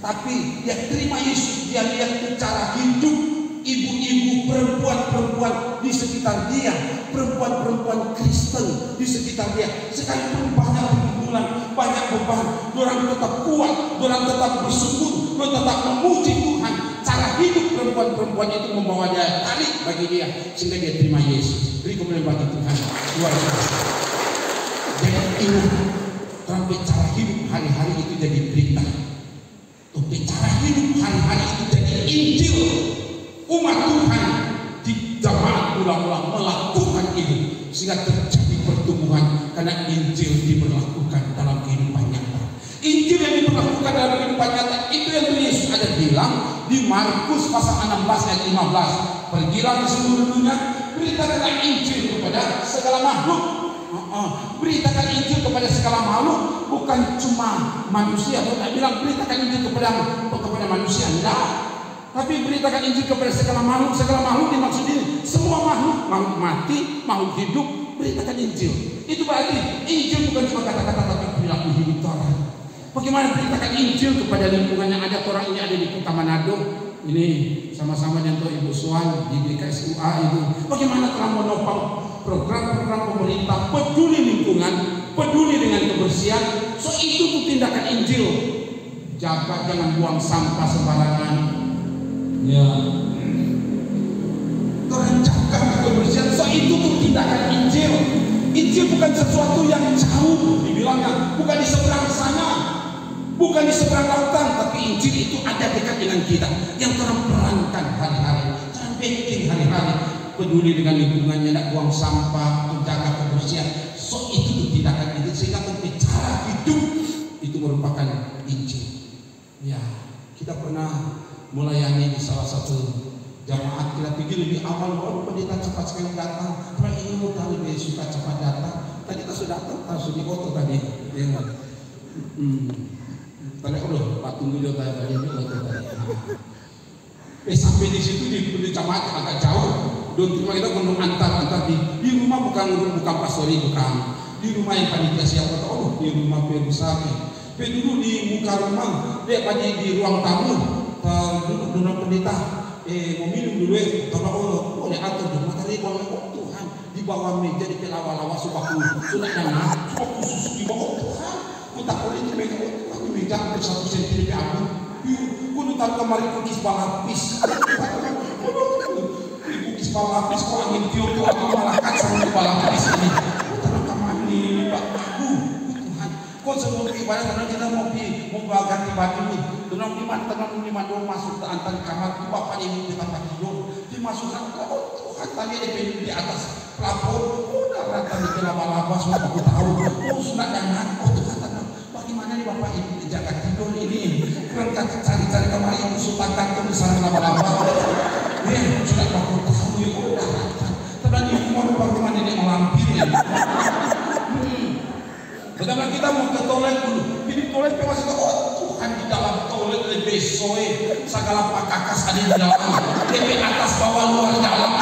tapi dia terima Yesus. Dia lihat cara hidup ibu-ibu perempuan-perempuan di sekitar dia perempuan-perempuan Kristen di sekitar dia. Sekalipun banyak pergumulan banyak beban orang tetap kuat orang tetap bersyukur orang tetap memuji Tuhan hidup perempuan-perempuan itu membawa dia tarik bagi dia sehingga dia terima Yesus. Beri kemuliaan bagi Tuhan. Luar biasa. Jadi ingat sampai cara hidup hari-hari itu jadi berita. Untuk cara hidup hari-hari itu jadi Injil. Umat Tuhan di jamaat ulang-ulang melakukan itu sehingga terjadi pertumbuhan karena Injil diberlakukan dalam kehidupan nyata. Injil yang diberlakukan dalam kehidupan nyata itu yang di Markus pasal 16 ayat 15 pergilah ke seluruh dunia beritakanlah Injil kepada segala makhluk. Uh, beritakan Injil kepada segala makhluk bukan cuma manusia. Atau tak bilang beritakan Injil kepada kepada manusia enggak. Tapi beritakan Injil kepada segala makhluk. Segala makhluk dimaksud ini semua makhluk. Makhluk mati makhluk hidup beritakan Injil. Itu berarti Injil bukan cuma kata-kata tapi perilaku hidup orang bagaimana beritakan Injil kepada lingkungan yang ada orang ini ada di kota Manado ini sama-sama nyentuh Ibu Suan di BKSUA itu bagaimana telah menopang program-program pemerintah peduli lingkungan, peduli dengan kebersihan. So itu tuh tindakan Injil. Jaga jangan buang sampah sembarangan. Ya. Orang kebersihan. So itu tuh tindakan Injil. Injil bukan sesuatu yang jauh dibilangnya, bukan di seberang sana. Bukan di seberang lautan, tapi Injil itu ada dekat dengan kita yang terang perankan hari-hari, terang bikin hari-hari peduli dengan lingkungannya, tidak buang sampah, menjaga kebersihan. So itu tuh tindakan itu sehingga berbicara hidup itu merupakan Injil. Ya, kita pernah melayani di salah satu jamaat kita pikir lebih awal baru pendeta cepat sekali datang. Karena ini tahu lebih suka cepat datang. Tadi kita sudah datang, kita sudah di foto tadi. Ya, hmm. Tadi Allah, Pak tunggu dia tadi ini foto tadi. Eh sampai di situ di, di jamaat agak jauh don terima kita ngomong antar antar di di rumah bukan bukan pastori bukan di rumah yang panitia siapa tahu oh di rumah Perusaki Pe dulu di muka rumah dia pada di ruang tamu duduk dengan pendeta eh mau minum dulu eh kalau oh boleh atur dulu tadi kalau oh Tuhan di bawah meja di pelawa-lawa subaku sudah jangan subaku susu di bawah ku tak boleh di meja aku meja hampir satu senti lebih aku ku tahu kemarin kukis balapis kukis balapis kok angin tiup tuh aku malah kacau di balapis ini? Tahu ke mana pak. Aku Tuhan. Kok sebelum ibadah karena kita mau pi mau ganti baju nih. Tenang di mana tenang di mana masuk ke antar kamar. Bapak ibu di tempat tidur dia masuk oh Tuhan tadi ada di atas plafon udah rata di laba-laba semua aku tahu oh sudah jangan oh Tuhan bagaimana nih bapak ibu dijaga tidur ini. Kurang cari-cari kamar ibu sultan kantor di sana laba-laba ya sudah aku tahu ya udah. Tenang ibu mau bagaimana ini melampir ya. Pertama kita mau ke toilet dulu. Ini toilet kita masih oh Tuhan di dalam toilet lebih soe. Segala pakakas ada di dalam. Lebih atas bawah luar dalam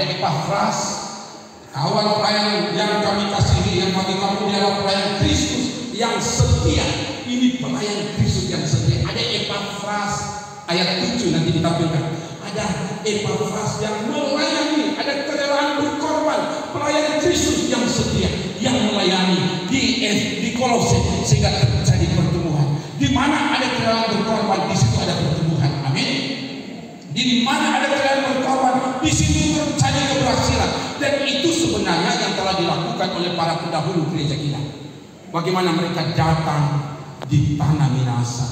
Ada Epafras, kawan pelayan yang kami kasihi, yang bagi kamu adalah pelayan Kristus yang setia. Ini pelayan Kristus yang setia. Ada Epafras ayat 7 nanti ditampilkan. Ada Epafras yang melayani, ada kerelaan berkorban, pelayan Kristus yang setia, yang melayani di di Kolose sehingga terjadi pertumbuhan. Di mana ada kerelaan berkorban, di situ ada pertumbuhan. Amin. Di mana ada kerelaan berkorban, di situ terjadi keberhasilan. Dan itu sebenarnya yang telah oleh para pendahulu gereja kita. Bagaimana mereka datang di tanah Minasa.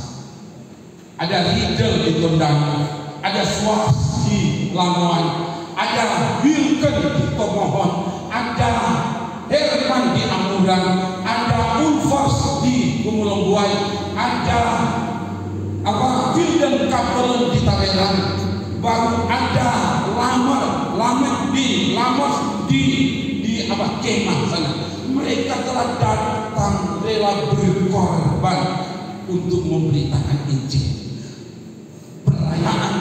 Ada Riddle di Tondano, ada Swas di Lamongan, ada Wilken di Tomohon, ada Herman di Amuran, ada Ulfas di Gumulongguai, ada apa William Kapel di Tarenan, baru ada Lamar, Lamar di Lamar di di apa? Kemah sana. Mereka telah datang rela berkorban untuk memberitakan Injil. Perayaan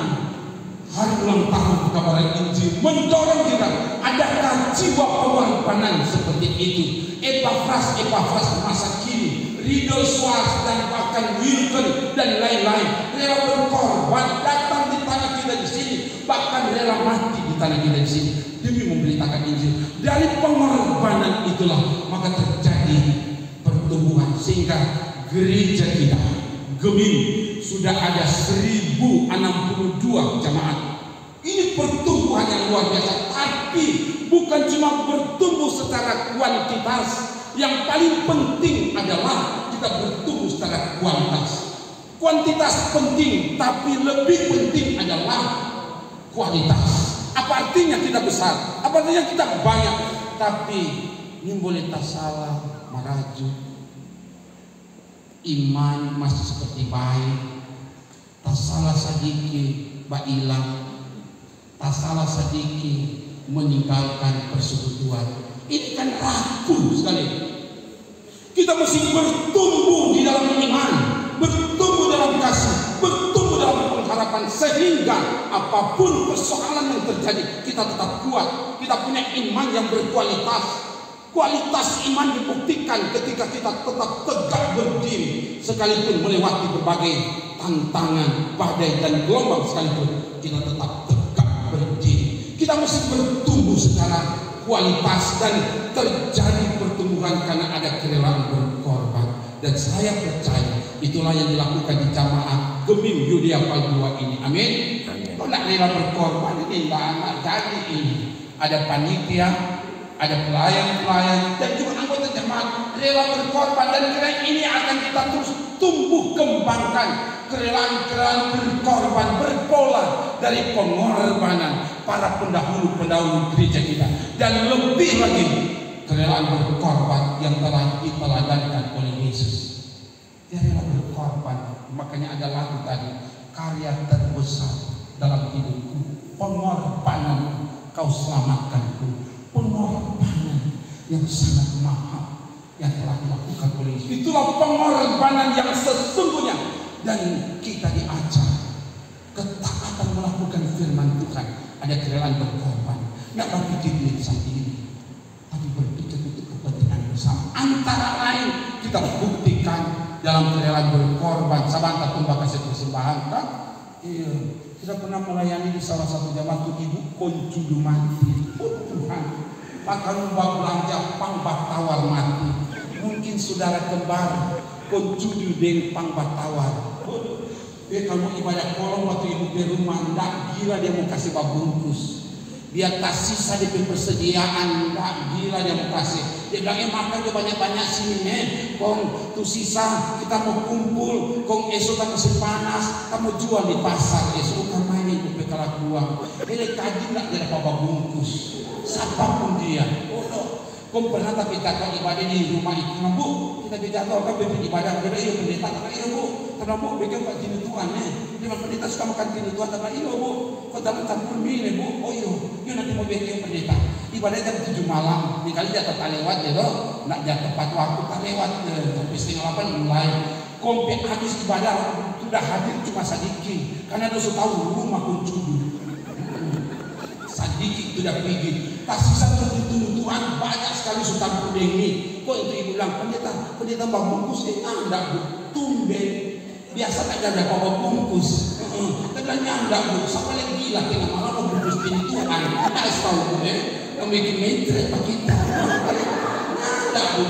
hari ulang tahun kabar Injil mendorong kita adakah jiwa pengorbanan seperti itu? Epafras Epafras masa kini Riddle Swartz dan bahkan Wilken dan lain-lain rela berkorban datang di tanah kita di sini bahkan rela mati di tanah kita di sini memberitakan Injil dari pengorbanan itulah maka terjadi pertumbuhan sehingga gereja kita Gemini sudah ada 1062 jamaat. Ini pertumbuhan yang luar biasa, tapi bukan cuma bertumbuh secara kuantitas. Yang paling penting adalah kita bertumbuh secara kualitas. Kuantitas penting, tapi lebih penting adalah kualitas. Apa artinya kita besar? Apa artinya kita banyak? Tapi ini boleh tak salah, maraju, iman masih seperti baik tak salah sedikit bailah tak salah sedikit meninggalkan persekutuan. Ini kan ragu sekali. Kita mesti bertumbuh di dalam iman bertumbuh dalam kasih bertumbuh sehingga apa pun persoalan yang terjadi kita tetap kuat kita punya iman yang berkualitas Kualitas iman dibuktikan ketika kita tetap tegak berdiri sekalipun melewati berbagai tantangan, badai dan gelombang sekalipun kita tetap tegak berdiri. Kita mesti bertumbuh secara kualitas dan terjadi pertumbuhan karena ada kerelaan berkorban. Dan saya percaya itulah yang dilakukan di jamaah Gemim Yudea Paldua ini. Amin. Tidak rela berkorban ini tidak jadi ini. Ada panitia, ada pelayan-pelayan dan juga anggota jemaat rela berkorban dan kira ini akan kita terus tumbuh kembangkan kerelaan-kerelaan berkorban berpola dari pengorbanan para pendahulu-pendahulu gereja kita dan lebih lagi kerelaan berkorban yang telah diteladankan oleh Yesus dia rela makanya ada lagu tadi karya terbesar dalam hidupku engkau selamatkanku. Pengorbanan yang sangat mahal yang telah dilakukan oleh Yesus. Itulah pengorbanan yang sesungguhnya dan kita diajar ketaatan melakukan firman Tuhan ada kerelaan berkorban nggak berpikir diri sendiri tapi berpikir untuk kepentingan bersama antara lain kita buktikan dalam kerelaan berkorban sabanta pun kasih persembahan kan? Iya. Kita pernah melayani di salah satu jamaah tuh ibu. Koncudu mati. Oh Tuhan. Maka lupa belanja pang tawar mati. Mungkin saudara kembar koncudu deng pang tawar dia kalau ibadah kolong waktu ibu di rumah, enggak gila dia mau kasih bungkus. Dia kasih saja di persediaan, enggak gila dia mau kasih. Dia bilang, eh makan dia banyak-banyak sini, eh. Kong tu sisa kita mau kumpul, kong esok tak masih panas, kamu jual di pasar, esok kan main itu pekala kuah. Dia kaji dia dapat bungkus. Siapa pun dia, oh. Kau pernah tapi kata ibadah di rumah itu, nah, bu, kita bicara kan betul ibadah, kita iya pendeta, kata iya bu, karena bikin pak jenis Tuhan nih, dia pendeta suka makan jenis Tuhan, kata iya bu, kau dalam campur mie bu, oh iya, iya nanti mau bikin pendeta, ibadah jam tujuh malam, ini kali jatuh tak lewat ya doh, nak jatuh tepat waktu tak lewat, tapi setengah delapan mulai, kompe habis ibadah sudah hadir cuma sedikit, karena dosa tahu rumah kunci sedikit tidak pergi kasih satu tuntutan banyak sekali sultan kudengi kok itu ibu bilang pendeta pendeta mbak bungkus eh anda bu. Tumben. Biasa tak ada apa bungkus. Katanya anda bu. Siapa lagi gila kena malah mau bungkus pintuan? Tak tahu bu eh. Memiliki metre pak kita? Anda bu.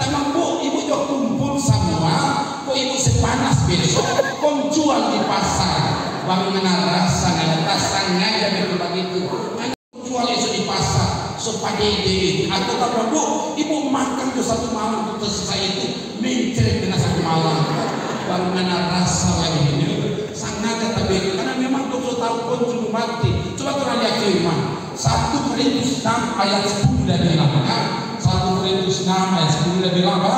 Tamang bu ibu jauh kumpul semua. Kok ibu sepanas besok? Kau jual di pasar. Bagaimana rasa rasa ngajak itu begitu jual itu? di pasar sopadede atau kalau bu ibu makan ke satu malam itu tersisa itu mencret dengan satu malam. Bagaimana rasa lagi ini sangat tapi karena memang dokter tahu sudah mati. Coba kita lihat firman. Satu Korintus 6 ayat 10 dan bilang satu Korintus 6 ayat 10 dan bilang apa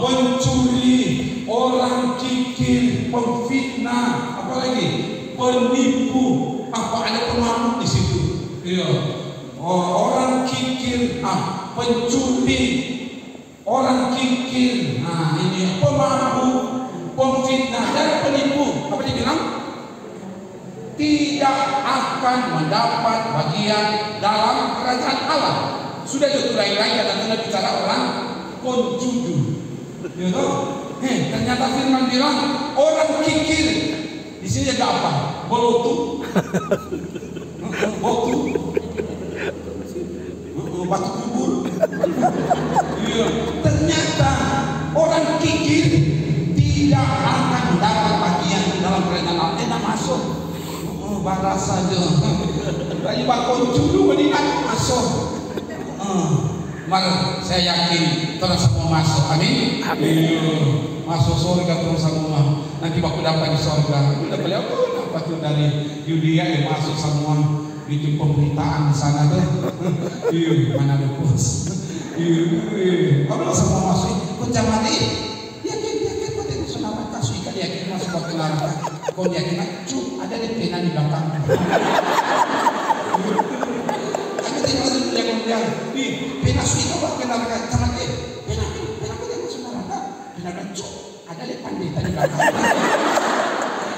pencuri orang kikir pemfitnah apalagi penipu. Apa ada pengamuk di situ? Iya orang kikir ah pencuri orang kikir nah ini pemabuk pemfitnah dan penipu. Apa dia bilang? Tidak akan mendapat bagian dalam kerajaan Allah. Sudah itu lain-lain dan kita bicara orang konjudu you know? Eh, ternyata firman bilang orang kikir. Di sini ada apa? Bolotu, batu kubur. Iya. Ternyata orang kikir tidak akan mendapat bagian dalam kerajaan Allah. Enak masuk. Oh, baras saja. Lagi bakon dulu masuk. Maka saya yakin terus semua masuk. Amin. Amin. Masuk surga terus semua. Nanti waktu dapat di surga. Udah beliau dapat tuh dari Yudia yang masuk semua bikin pemberitaan di sana tuh. Iya, mana ada bos. Iya, kalau semua masuk, kau jangan. Yakin, yakin, kau tidak bisa nama kasus ikan yakin masuk waktu neraka. Kau yakin, cuk, ada di pena di belakang. Kami tidak masuk yang kemudian, ih, pena suika waktu neraka, jangan deh. Pena, pena kau tidak masuk neraka. Pena kan cuk, ada di pandita di belakang.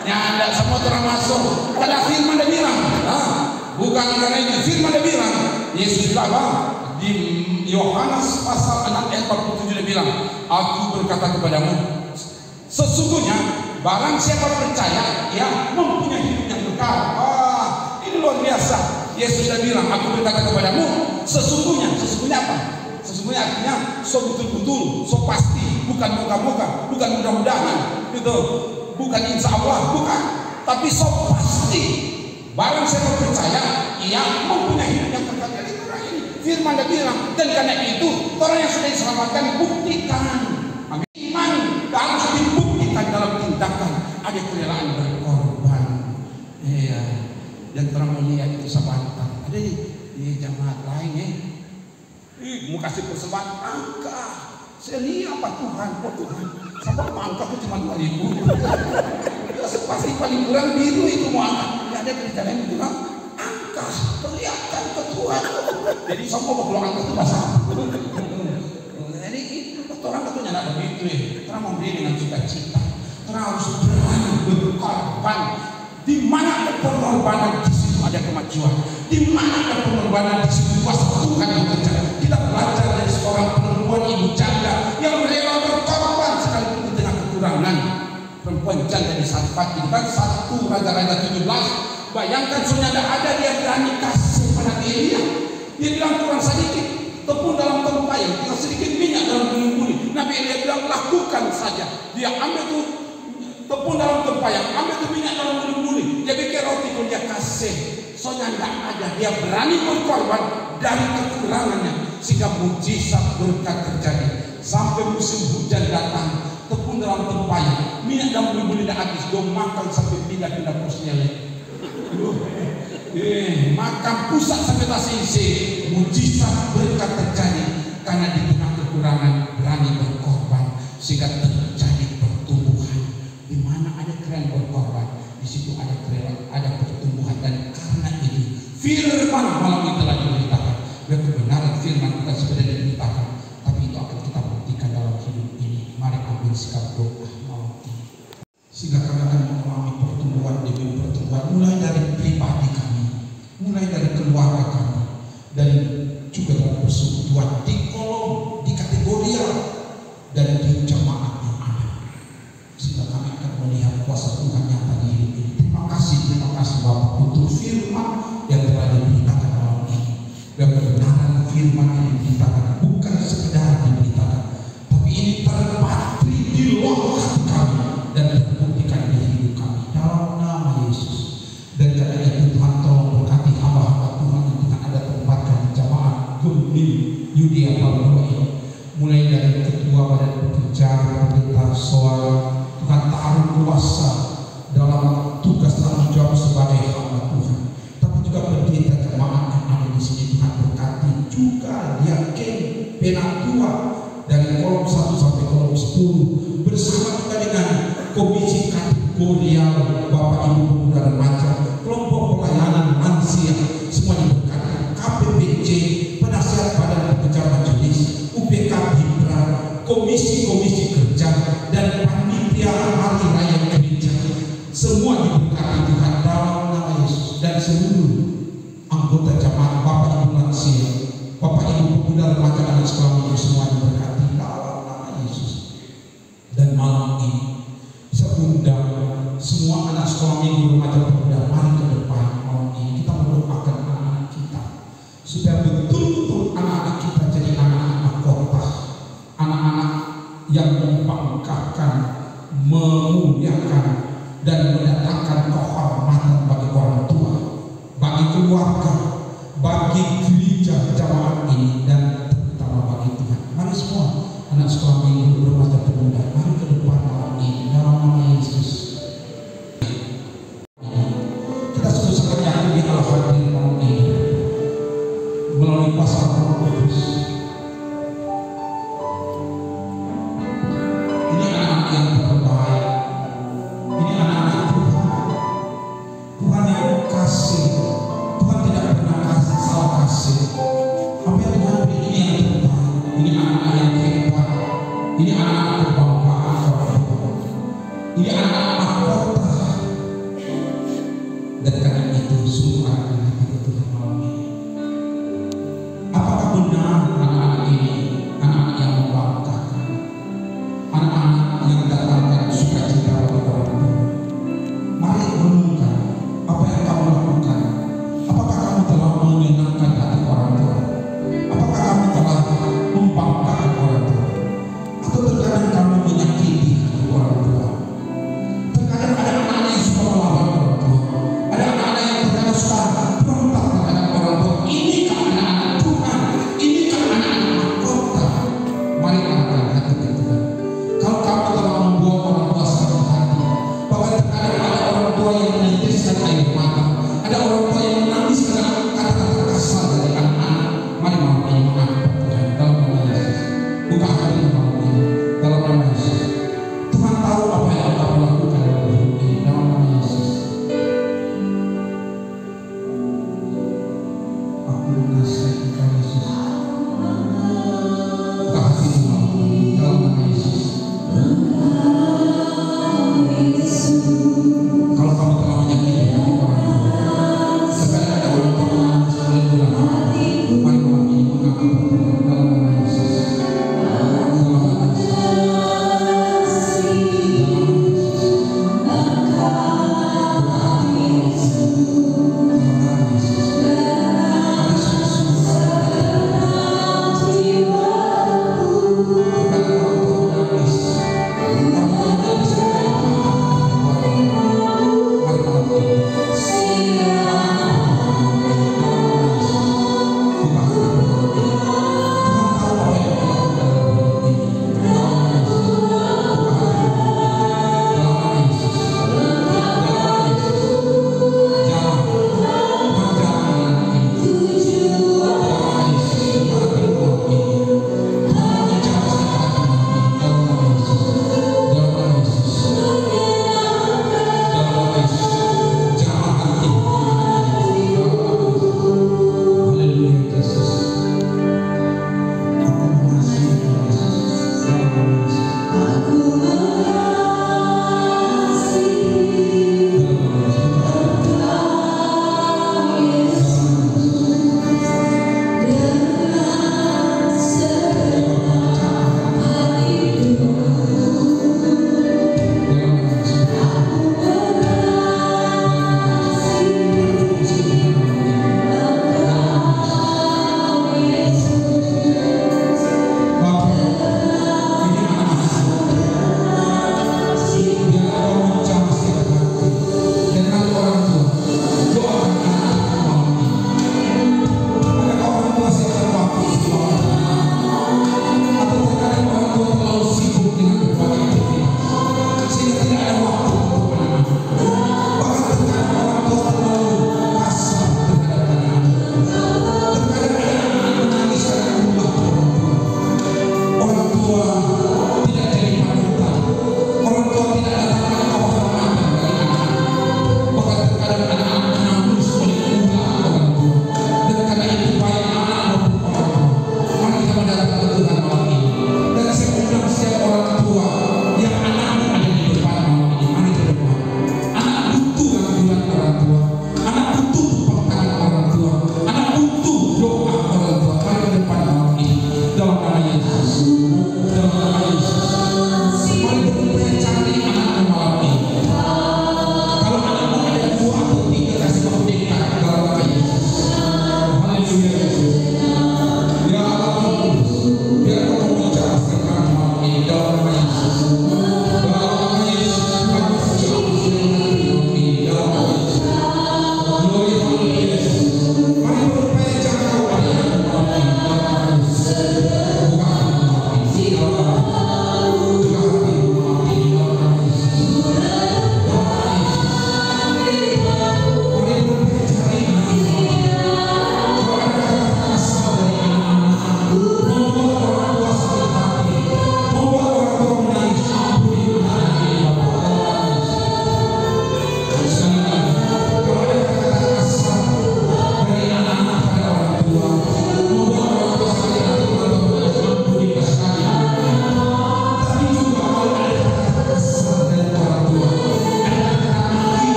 Ya ada semua termasuk pada firman dia bilang, ah, bukan karena ini firman dia bilang, Yesus bilang apa? Di Yohanes pasal 6 ayat 47 dia bilang, aku berkata kepadamu, sesungguhnya barang siapa percaya, ia mempunyai hidup yang kekal. Ah, ini luar biasa. Yesus sudah bilang, aku berkata kepadamu, sesungguhnya, sesungguhnya apa? Sesungguhnya artinya so betul-betul, so pasti, bukan muka-muka, bukan mudah-mudahan, gitu bukan insya Allah, bukan. Tapi so pasti. Barang saya percaya, ia mempunyai hidup yang kekal. Jadi orang ini firman dia bilang. Dan karena itu, orang yang sudah diselamatkan buktikan. Iman harus dibuktikan dalam tindakan. Ada kerelaan berkorban. Iya. Dan orang melihat itu sebentar. Ada di, jamaat lain ya. Mau kasih persembahan angka. Lihat apa Tuhan, oh Tuhan, sampai angka cuma dua ribu. Pasti paling kurang biru itu mau angkat ada cerita yang bilang angkas kelihatan ketuaan jadi semua kalau angkas itu masalah jadi itu orang itu nyana begitu eh. ya orang memberi dengan cita-cita orang harus berani berkorban. Di mana ada pengorbanan di situ ada kemajuan. Di mana ada pengorbanan di situ kuasa Tuhan bekerja kita belajar dari seorang perempuan ibu janda penjaga di saat kan satu raja-raja 17 bayangkan sudah ada ada dia berani kasih pada Elia dia bilang kurang sedikit tepung dalam tempayan kurang sedikit minyak dalam kemudian Nabi Elia bilang lakukan saja. Dia ambil tuh tepung dalam tempayan ambil tuh minyak dalam kemudian dia bikin roti pun dia kasih. Soalnya tidak ada. Dia berani berkorban dari kekurangannya sehingga mujizat berkat terjadi. Sampai musim hujan datang tepung dalam tempayan minyak dalam beli-beli dah habis. Dong makan sampai pindah pindah kursinya lagi eh, makan pusat sampai tak sisi mujizat berkat terjadi karena di tengah kekurangan berani berkorban sehingga terjadi pertumbuhan. Di mana ada keren berkorban di situ ada keren ada pertumbuhan. Dan karena ini firman malam itu lagi sikap doa. Sehingga kami akan mengalami pertumbuhan demi pertumbuhan mulai dari memuliakan dan mendatangkan kehormatan bagi orang tua, bagi keluarga,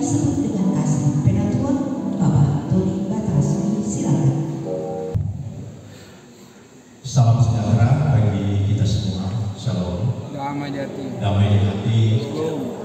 disebut dengan kasih. Penatua Bapak Tony Batrasmi, silakan. Salam sejahtera bagi kita semua. Shalom. Damai jati. Damai jati. Shalom.